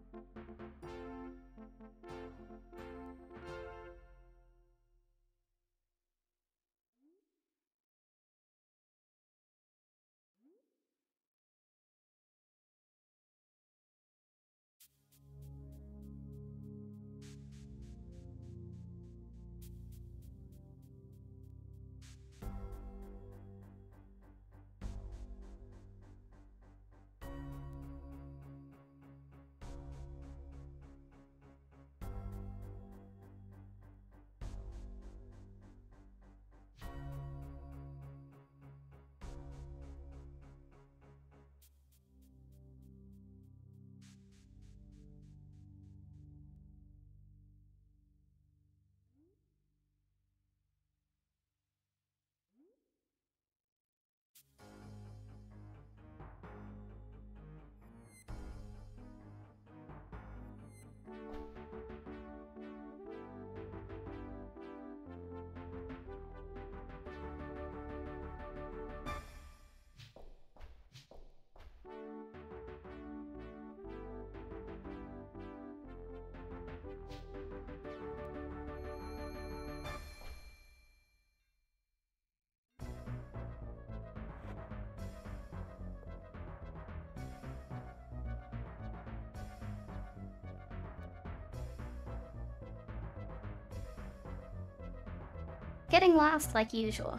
Thank you. Getting lost like usual.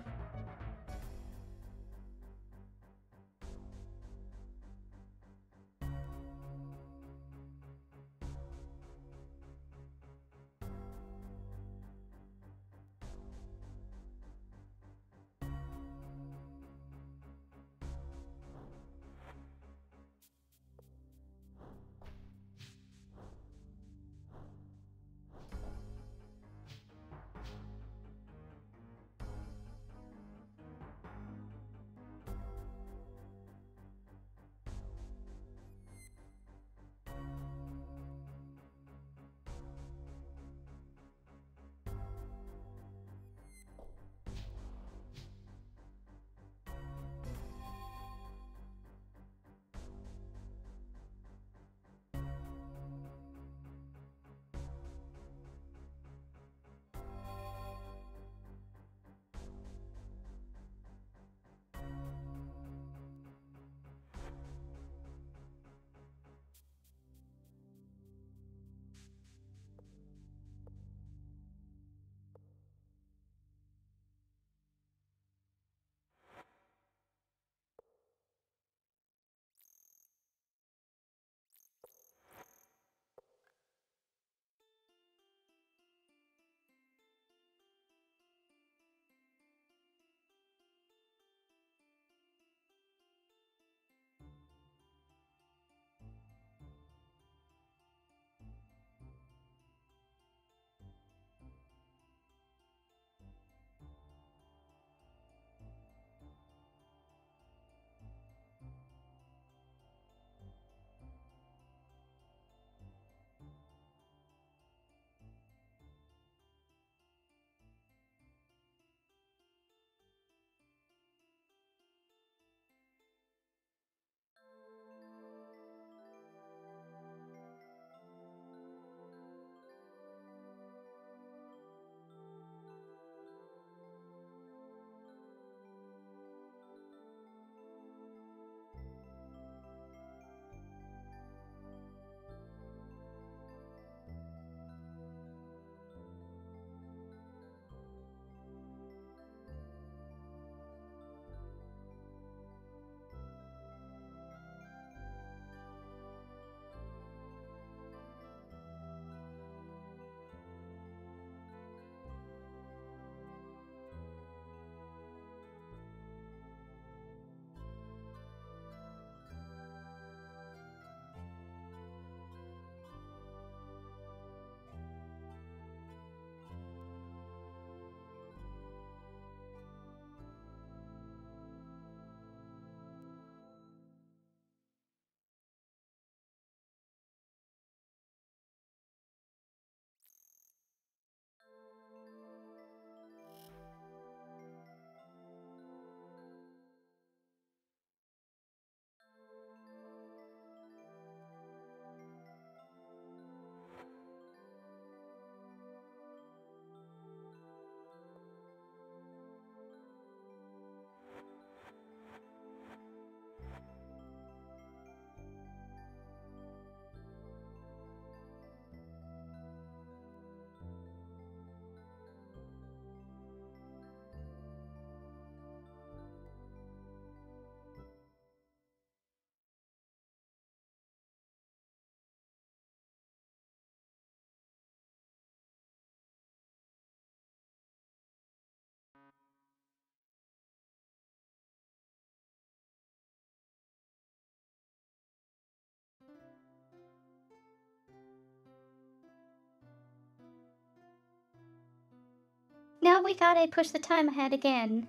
Now we gotta push the time ahead again.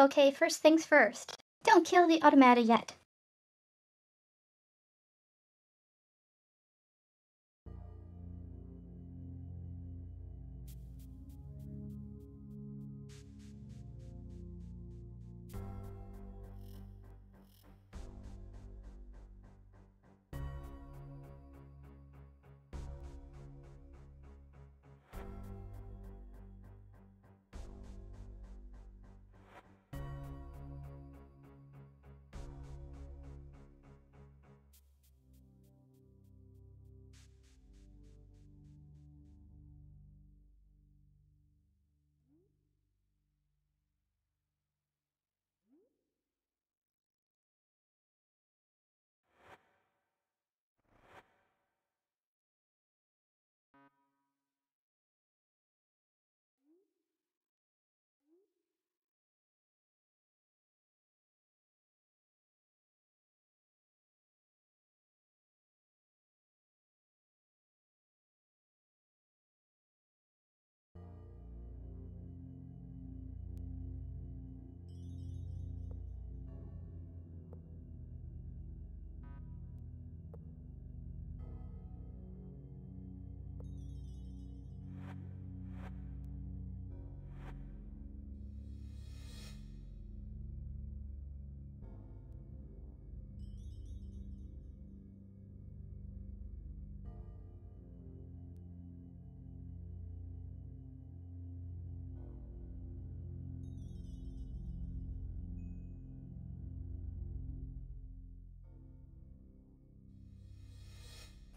Okay, first things first. Don't kill the automata yet.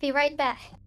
Be right back.